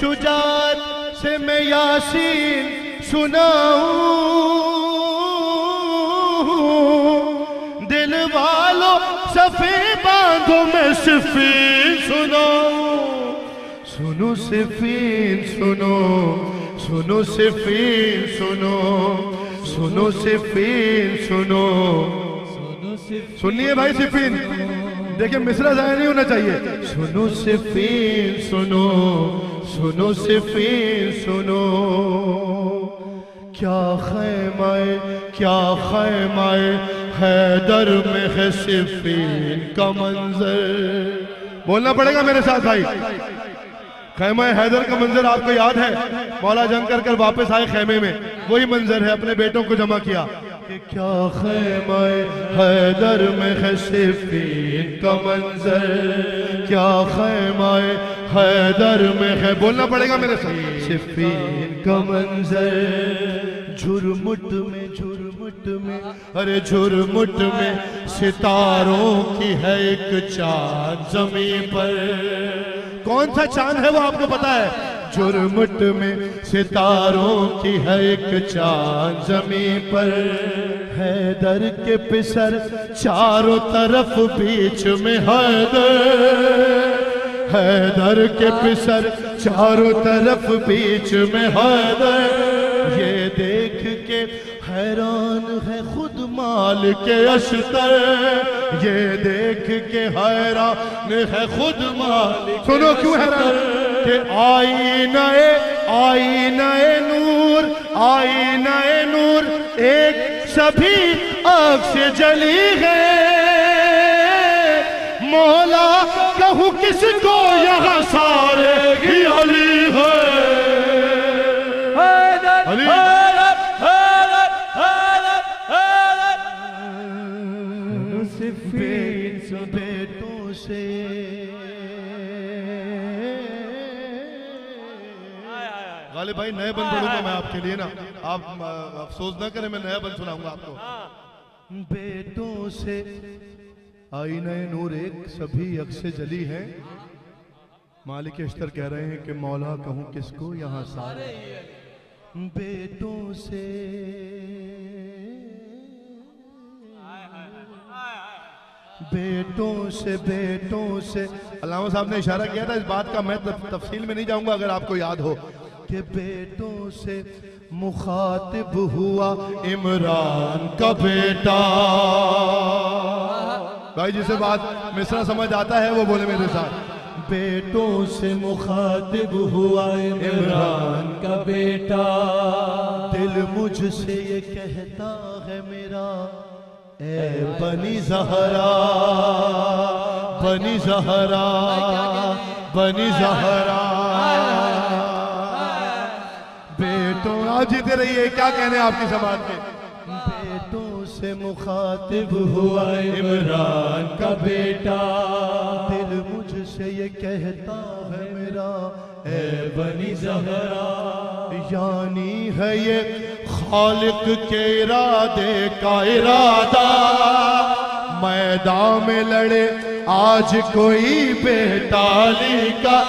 شجاعت سے میں یاسین سناؤں۔ دل والو صفے باندھو میں صفین سناؤں۔ سنو صفین سنو سنو صفین سنو سنو صفین سنو۔ سنیے بھائی صفین۔ دیکھیں مصرع ضائع نہیں ہونا چاہیے۔ سنو صفین سنو سنو صفین سنو۔ کیا خیمہ کیا خیمہ حیدر میں ہے صفین کا منظر۔ بولنا پڑے گا میرے ساتھ بھائی۔ خیمہ حیدر کا منظر آپ کو یاد ہے۔ مولا جنگ کر کر واپس آئے خیمے میں۔ وہی منظر ہے اپنے بیٹوں کو جمع کیا۔ کہ کیا خیمہ حیدر میں ہے صفین کا منظر؟ کیا خیمہ حیدر میں ہے بولنا پڑے گا میرے ساتھ؟ صفین کا منظر، جھرمٹ میں، جھرمٹ جھرمٹ میں، ارے جھرمٹ میں ستاروں کی ہے ایک چاند زمین پر۔ کون سا چاند ہے وہ آپ کو پتا ہے؟ جھرمٹ میں ستاروں کی ہے ایک چاند زمین پر۔ حیدر کے پسر چاروں طرف بیچ میں حیدر۔ حیدر کے پسر چاروں طرف بیچ میں حیدر۔ یہ دیکھ کے حیران مال کے اشتر۔ یہ دیکھ کے حیران ہے خود مال سنو کیوں حیران؟ کہ آئینہ آئینہ نور آئینہ نور ایک سبھی آگ سے جلی ہے۔ مولا کہوں کس کو یہاں سارے ہی علی ہے؟ بھائی، نئے بند پڑھوں گا میں آپ کے لیے نا۔ آپ، افسوس نہ کریں، میں نیا بند سناؤں گا آپ کو۔ بیٹوں سے آئینہ نور ایک سبھی اک سے جلی ہے۔ مالک اشتر کہہ رہے ہیں کہ مولا کہوں کس کو یہاں سارے بیٹوں سے بیٹوں سے بیٹوں سے۔ علامہ صاحب نے اشارہ کیا تھا، اس بات کا میں تفصیل میں نہیں جاؤں گا اگر آپ کو یاد ہو۔ کہ بیٹوں سے مخاطب ہوا عمران کا بیٹا۔ بھائی جی جسے بات مصرہ سمجھ آتا ہے، وہ بولے میرے ساتھ۔ بیٹوں سے مخاطب ہوا عمران کا بیٹا۔ دل مجھ سے یہ کہتا ہے میرا، اے بنی زہرا بنی زہرا بنی زہرا۔ بیٹوں آج جیتے رہیے کیا کہنے آپ کی سماعت کے بیٹوں سے مخاطب ہوا عمران کا بیٹا۔ دل مجھ سے یہ کہتا ہے میرا اے بنی زہرا۔ یعنی ہے یہ خالق کے ارادے کا ارادہ۔ میدان میں لڑے۔ آج کوئی بیٹالی کا۔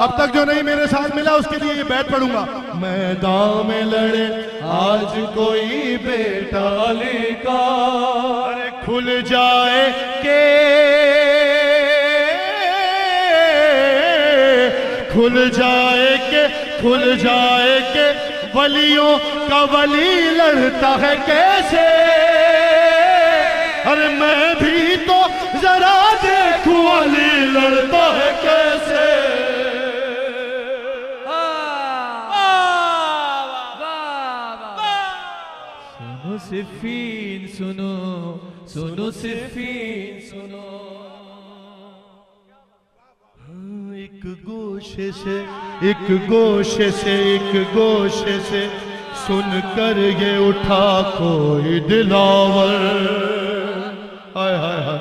اب تک جو نہیں میرے ساتھ ملا، اس کے لیے یہ بیٹ پڑھوں گا۔ میدان میں لڑے، آج کوئی بیٹالی کا۔ کھل جائے کہ کھل جائے کہ کھل جائے کہ ولیوں کا ولی لڑتا ہے کیسے؟ ارے میں بھی تو ذرا دیکھوں علی لڑتا ہے کیسے؟ سنو صفین سنو سنو صفین سنو۔ ایک گوشے سے ایک گوشے سے ایک گوشے سے۔ سن کر یہ اٹھا کوئی دلاور۔ ہائے ہائے ہائے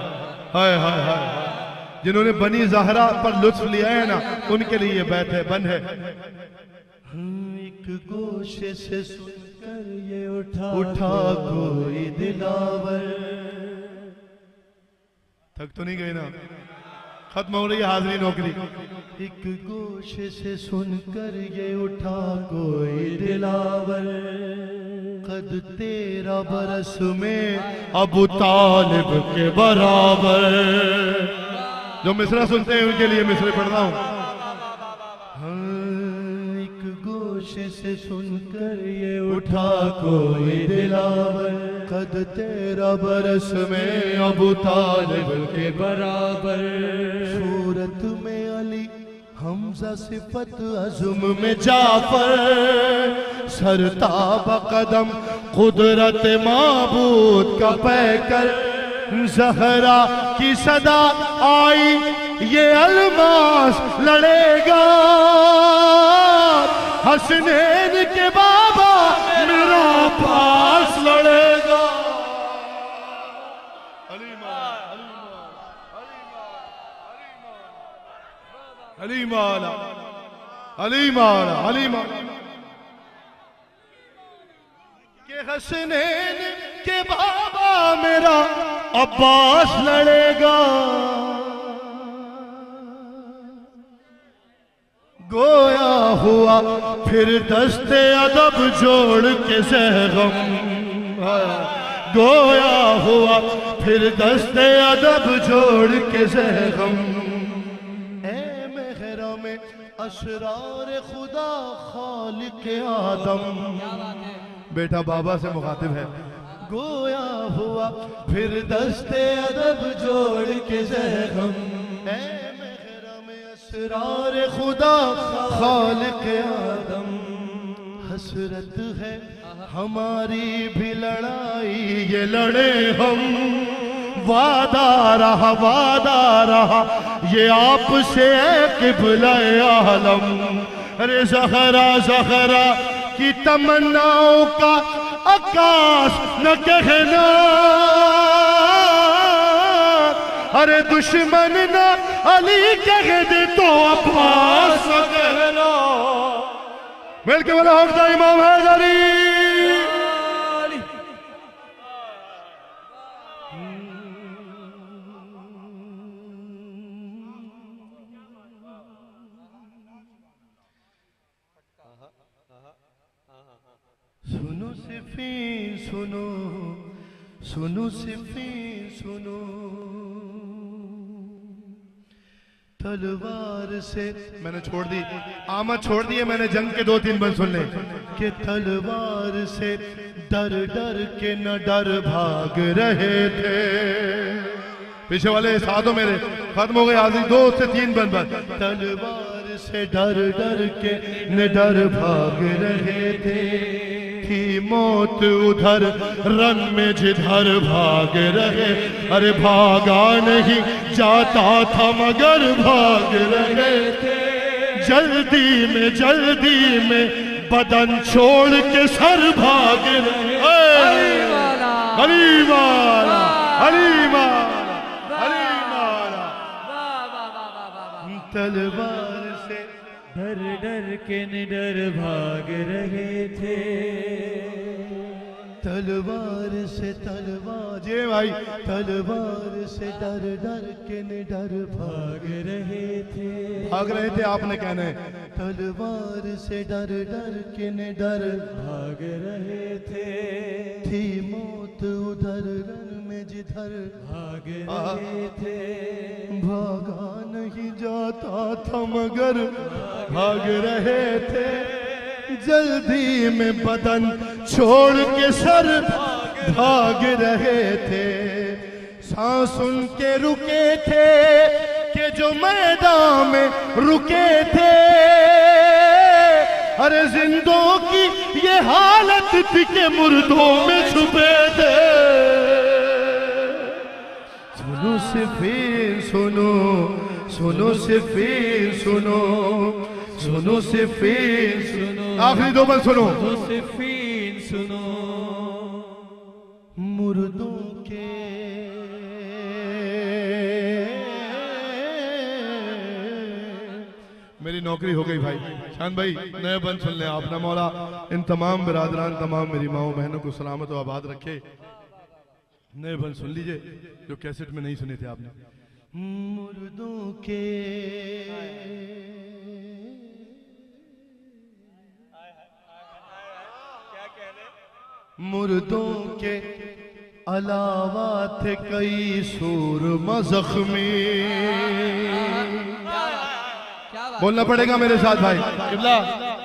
ہائے ہائے ہائے۔ جنہوں نے بنی زہرہ پر لطف لیا ہے نا، ان کے لیے یہ بیت ہے بن ہے۔ ایک گوشے سے سن کر یہ اٹھا اٹھا کوئی دلاور۔ تھک تو نہیں گئے نا؟ ختم ہو رہی ہے حاضری نوکری۔ ایک گوشے سے سن کر یہ اٹھا کوئی دلاور۔ قد تیرا برس میں ابو طالب کے برابر۔ جو مصرہ سنتے ہیں ان کے لیے مصرے پڑھ رہا ہوں ہاں، ایک گوشے سے سن کر یہ اٹھا کوئی دلاور۔ قد تیرا برس میں ابو طالب کے برابر۔ صورت میں علی حمزہ صفت عزم میں جعفر، سرتاب قدم قدرت معبود کا پیکر کر زہرا کی صدا آئی، یہ الماس لڑے گا۔ حسنین کے بعد علی مولا علی مولا علی مولا کہ حسنین عباس لڑے گا۔ گویا ہوا پھر دست ادب جوڑ کے زہغم۔ گویا ہوا پھر دست ادب جوڑ کے زہغم۔ اسرار خدا خالق آدم۔ بیٹا بابا سے مخاطب ہے۔ گویا ہوا پھر دست ادب جوڑ کے زہغم اے محرم اسرار خدا خالق آدم۔ حسرت ہے ہماری بھی لڑائی، یہ لڑے ہم۔ وعدہ رہا وعدہ رہا۔ یہ آپ سے ہے قبلہ عالم۔ ارے زہرا زہرا، کی تمناؤں کا عکاس نہ کہنا۔ ارے دشمن نہ علی کہہ دے تو عباس۔ نہ کہنا مل کے بلا حفظہ امام حیدری۔ صفین سنو سنو صفین سنو۔ تلوار سے میں نے چھوڑ دی، آمد چھوڑ دی ہے میں نے جنگ کے دو تین بند سن لیں کہ تلوار سے ڈر ڈر کے نہ ڈر بھاگ رہے تھے۔ پیچھے والے، ساتھوں میرے، ختم ہو گئے آزی دو سے تین بند بند تلوار سے ڈر ڈر کے نہ ڈر بھاگ رہے تھے۔ تھی موت ادھر رن میں جدھر بھاگ رہے ارے بھاگا نہیں جاتا تھا مگر بھاگ رہے تھے جلدی میں جلدی میں بدن چھوڑ کے سر بھاگ رہے علی والا علی والا علی والا تلوار ڈر ڈر کے نڈر بھاگ رہے تھے۔ تلوار سے تلوار جی بھائی تلوار سے ڈر ڈر کے نڈر بھاگ رہے تھے۔ بھاگ رہے تھے آپ نے کہنا ہے۔ تلوار سے ڈر ڈر کے نڈر بھاگ رہے تھے۔ تھی موت ادھر رن میں جدھر بھاگ رہے تھے۔ بھاگا نہیں جاتا تھا مگر بھاگ رہے تھے۔ جلدی میں بدن چھوڑ کے سر بھاگ رہے تھے۔ سانس ان کے رکے تھے کہ جو میدان میں رکے تھے۔ ارے زندوں کی یہ حالت تھی کہ مردوں میں چھپے تھے۔ سنو سفیر سنو سنو سفیر سنو سنو سفیر سنو۔ آخری دو بل سنو۔ صفین سنو۔ مردوں کے میری نوکری ہو گئی بھائی۔ شان بھائی نئے بند سن لیں آپ نہ مولا۔ ان تمام برادران تمام میری ماں بہنوں کو سلامت و آباد رکھے۔ نئے بند سن لیجیے، جو کیسٹ میں نہیں سنے تھے آپ نے۔ مردوں کے مردوں کے علاوہ تھے کئی سور مزخمی بولنا پڑے گا میرے ساتھ بھائی۔ قبلہ۔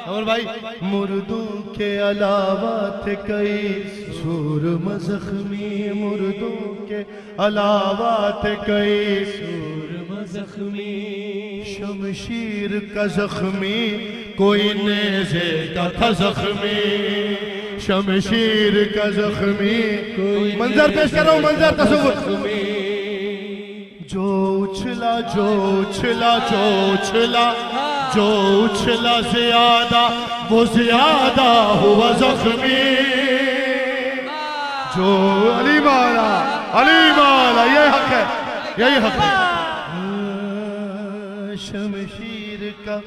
عمر بھائی۔ مردوں کے علاوہ تھے کئی۔ سور مزخمی مردوں کے علاوہ تھے کئی۔ سور زخمی شمشیر کا زخمی۔ کوئی نیزے کا تھا زخمی۔ شمشیر کا زخمی۔ کوئی منظر پیش کر رہا ہوں منظر تصور۔ جو اچھلا جو اچھلا جو اچھلا جو اچھلا زیادہ، وہ زیادہ ہوا زخمی۔ جو علی مالا علی مالا یہ حق ہے، یہی حق ہے۔ شمشیر کا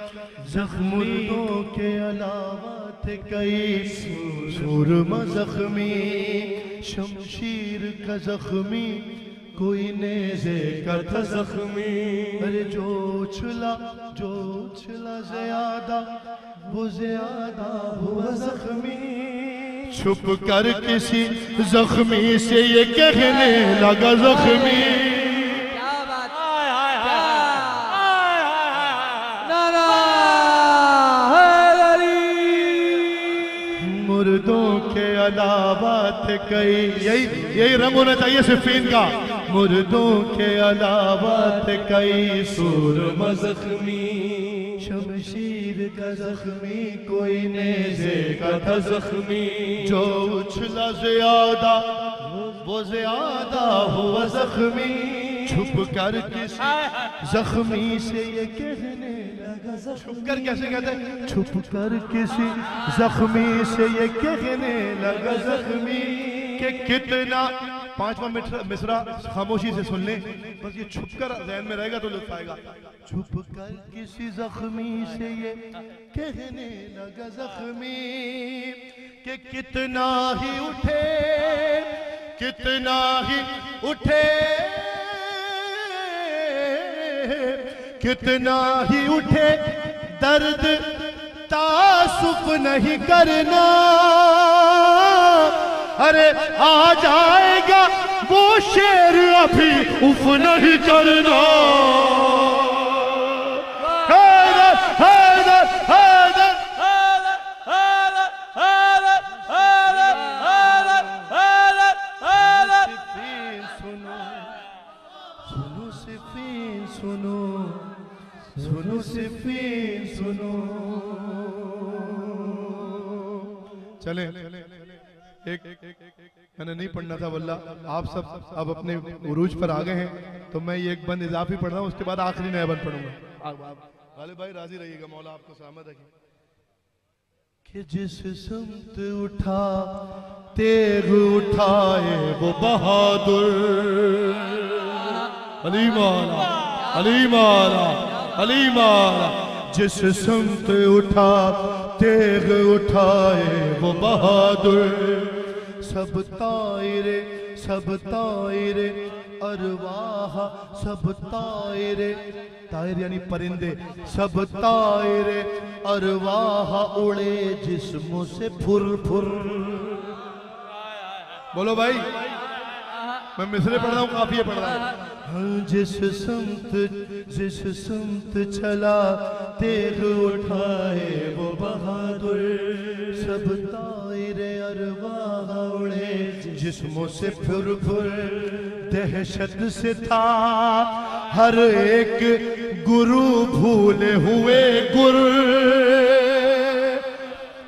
زخم مردوں کے علاوہ تھے کئی۔ سورما زخمی، شمشیر کا زخمی کوئی نیزے کا تھا زخمی۔ ارے جو اچھلا جو اچھلا زیادہ وہ زیادہ ہوا زخمی۔ چھپ کر کسی زخمی سے یہ کہنے لگا زخمی۔ مردوں کے علاوہ تھے کئی۔ یہی یہی رنگ ہونا چاہیے صفین کا۔ مردوں کے علاوہ تھے کئی سور مزخمی۔ شمشیر کا زخمی کوئی نیزے کا تھا زخمی۔ جو اچھلا زیادہ وہ زیادہ ہوا زخمی۔ چھپ کر کسی زخمی سے یہ کہنے لگا چھپ کر کیسے کہتے ہیں؟ چھپ کر کسی زخمی سے یہ کہنے لگا زخمی کہ کتنا پانچواں مصرا خاموشی سے سن لیں۔ بس یہ چھپ کر ذہن میں رہے گا تو لطف آئے گا۔ چھپ کر کسی زخمی سے یہ کہنے لگا زخمی کہ کتنا ہی اٹھے، کتنا ہی اٹھے۔ کتنا ہی اٹھے، درد تعصف نہیں کرنا۔ ارے آ جائے گا وہ شیر ابھی، اف نہیں کرنا۔ حیدر حیدر حیدر۔ سنو سنو صفین سنو سنو۔ سنو ایک میں نے نہیں پڑھنا تھا واللہ آپ سب اب اپنے عروج پر آگئے ہیں تو میں یہ ایک بند اضافی پڑھ رہا ہوں اس کے بعد آخری نیا بند پڑھوں گا۔ غالب بھائی راضی رہیے گا مولا آپ کو سلامت رکھیں کہ جس سمت اٹھا تیغ اٹھائے وہ بہادر۔ علی مولا علی مولا علی مولا۔ جس سمت اٹھا تیغ اٹھائے وہ بہادر۔ سب تائر سب طائرے ارواح، سب تائر طائر یعنی پرندے، سب طائرے ارواح اڑے جسموں سے پھر پھر۔ بولو بھائی۔ میں مصرے پڑھ رہا ہوں کافیے پڑھ رہا ہوں۔ ہاں، جس سمت جس سمت چلا، تیغ اٹھائے وہ بہادر۔ سب طائر ارواح اڑے جسموں سے پھر پھر دہشت سے تھا۔ ہر ایک گرو بھولے ہوئے گر۔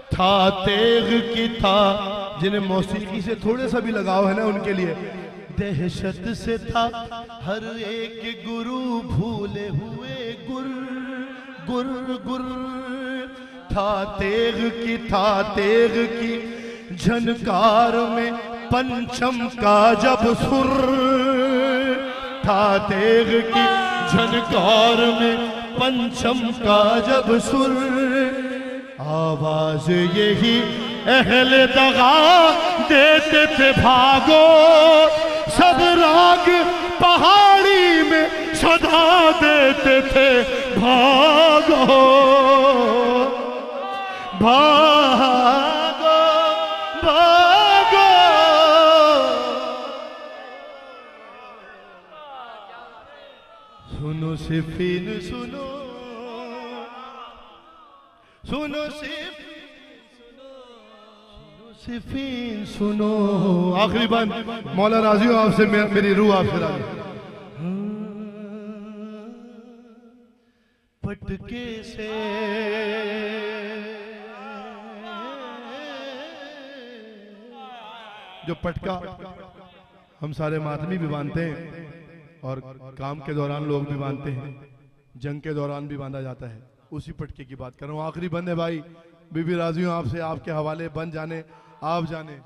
تھا تیغ کی تھا، جنہیں موسیقی سے تھوڑے سا بھی لگاؤ ہے نا ان کے لیے۔ دہشت سے تھا۔ ہر ایک گرو بھولے ہوئے گر گر گر۔ تھا تیغ کی، تھا تیغ کی۔ جھنکار میں پنچم کا جب سر۔ تھا تیغ کی، جھنکار میں پنچم کا جب سر۔ آواز یہی اہل دغا دیتے تھے بھاگو۔ سب راگ پہاڑی میں صدا دیتے تھے بھاگو۔ بھاگو بھاگو۔ سنو صفین سنو۔ سنو صفین سنو۔ آخری بند۔ مولا راضی ہوں آپ سے میری روح آپ سے راضی۔ پٹکے سے۔ جو پٹکا ہم سارے ماتمی بھی باندھتے ہیں اور کام کے دوران لوگ بھی باندھتے ہیں، جنگ کے دوران بھی باندھا جاتا ہے، اسی پٹکے کی بات کر رہا ہوں۔ آخری بند ہے بھائی۔ بی بی راضی ہوں آپ سے آپ کے حوالے بن جانے آپ جانے۔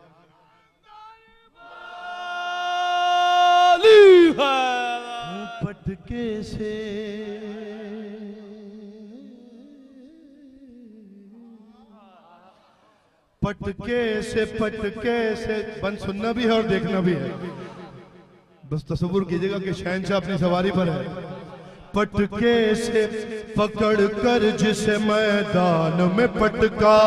پٹکے سے۔ پٹکے سے پٹکے سے۔ بند سننا بھی ہے اور دیکھنا بھی ہے۔ بس تصور کیجیے گا کہ شہنشاہ اپنی سواری پر ہے۔ پٹکے سے۔ پکڑ کر جسے میدان میں پٹکا۔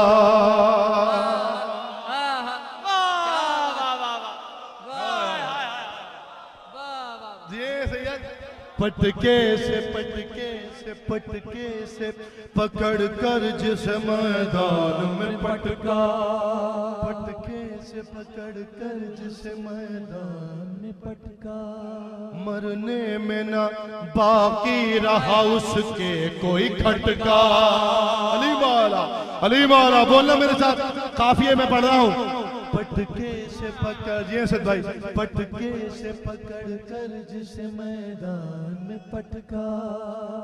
پٹکے سے پٹکے پٹکے سے پکڑ کر جس میدان میں پٹکا۔ پٹکے سے پکڑ کر جس میدان میں پٹکا۔ مرنے میں نہ باقی رہا اس کے کوئی کھٹکا۔ علی مولا علی مولا بولنا میرے ساتھ۔ قافیے میں پڑھ رہا ہوں۔ پٹکے سے پکڑ یہ سید بھائی پٹکے سے پکڑ کر جس میدان میں پٹکا۔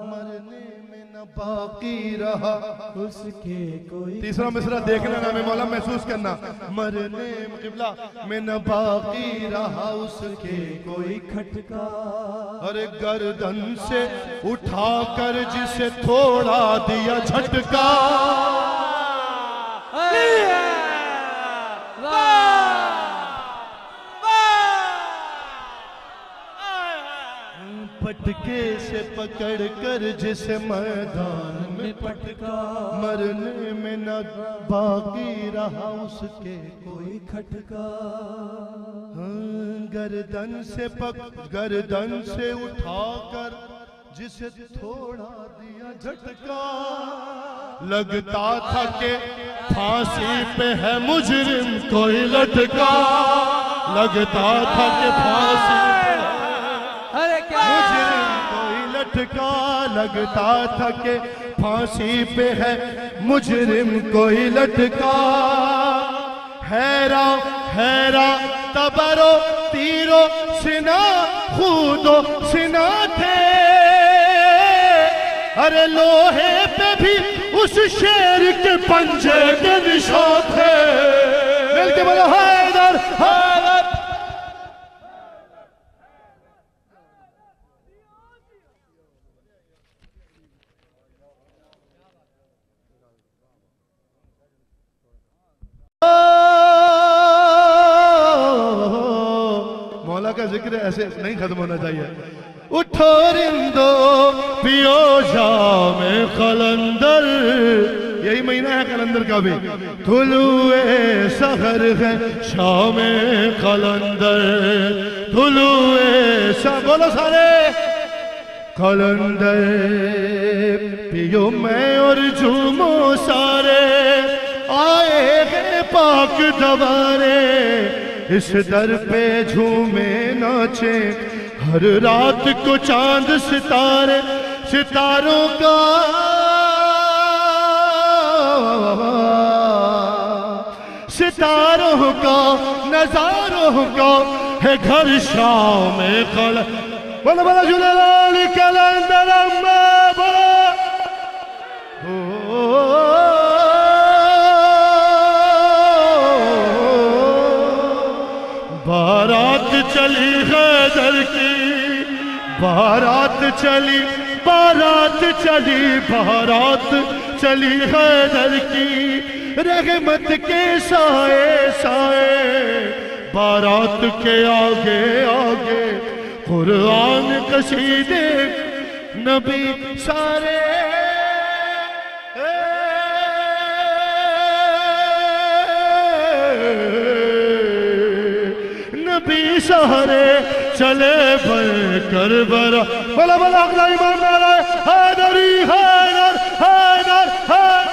مرنے میں نہ باقی رہا۔ اس کے کوئی تیسرا مصرع دیکھنا نام مولا محسوس کرنا۔ مرنے قبلہ میں نہ باقی رہا۔ اس کے کوئی کھٹکا۔ اور گردن سے اٹھا کر جسے تھوڑا دیا جھٹکا۔ پٹکے سے پکڑ کر جسے میدان میں پٹکا مرنے میں نہ باقی رہا اس کے کوئی کھٹکا گردن سے پک گردن سے اٹھا کر جسے تھوڑا دیا جھٹکا۔ لگتا تھا کہ پھانسی پہ ہے مجرم کوئی لٹکا۔ لگتا تھا کہ پھانسی ارے کیا مجرم کوئی لٹکا۔ لگتا تھا کہ پھانسی پہ ہے مجرم کوئی لٹکا۔ حیرا حیرا تبرو، تیرو، سنا، خودو، سنا تھے۔ ارے لوہے پہ بھی اس شیر کے پنجے کے نشان تھے مل کے بولو، حیدر حیدر۔ مولا کا ذکر ایسے نہیں ختم ہونا چاہیے۔ ہے طلوع سحر ہے شام قلندر۔ طلوع سحر، بولو سارے۔ قلندر، پیو میں اور جھومو سارے۔ آئے ہیں پاک دوارے۔ اس در پہ جھومے ناچے۔ ہر رات کو چاند ستارے۔ ستاروں کا ستاروں کا، نظاروں کا ہے گھر شام خل بولا بولا جلال کلندر اما بولا بارات چلی حیدر کی، بارات چلی بارات چلی بارات چلی حیدر کی۔ رحمت کے سائے سائے۔ بارات کے آگے آگے۔ قرآن قصیدے۔ نبی سارے۔ نبی سہرے چلے بھر کر برا بلا بلا اقلا ایمان نارا حیدری حیدر حیدر۔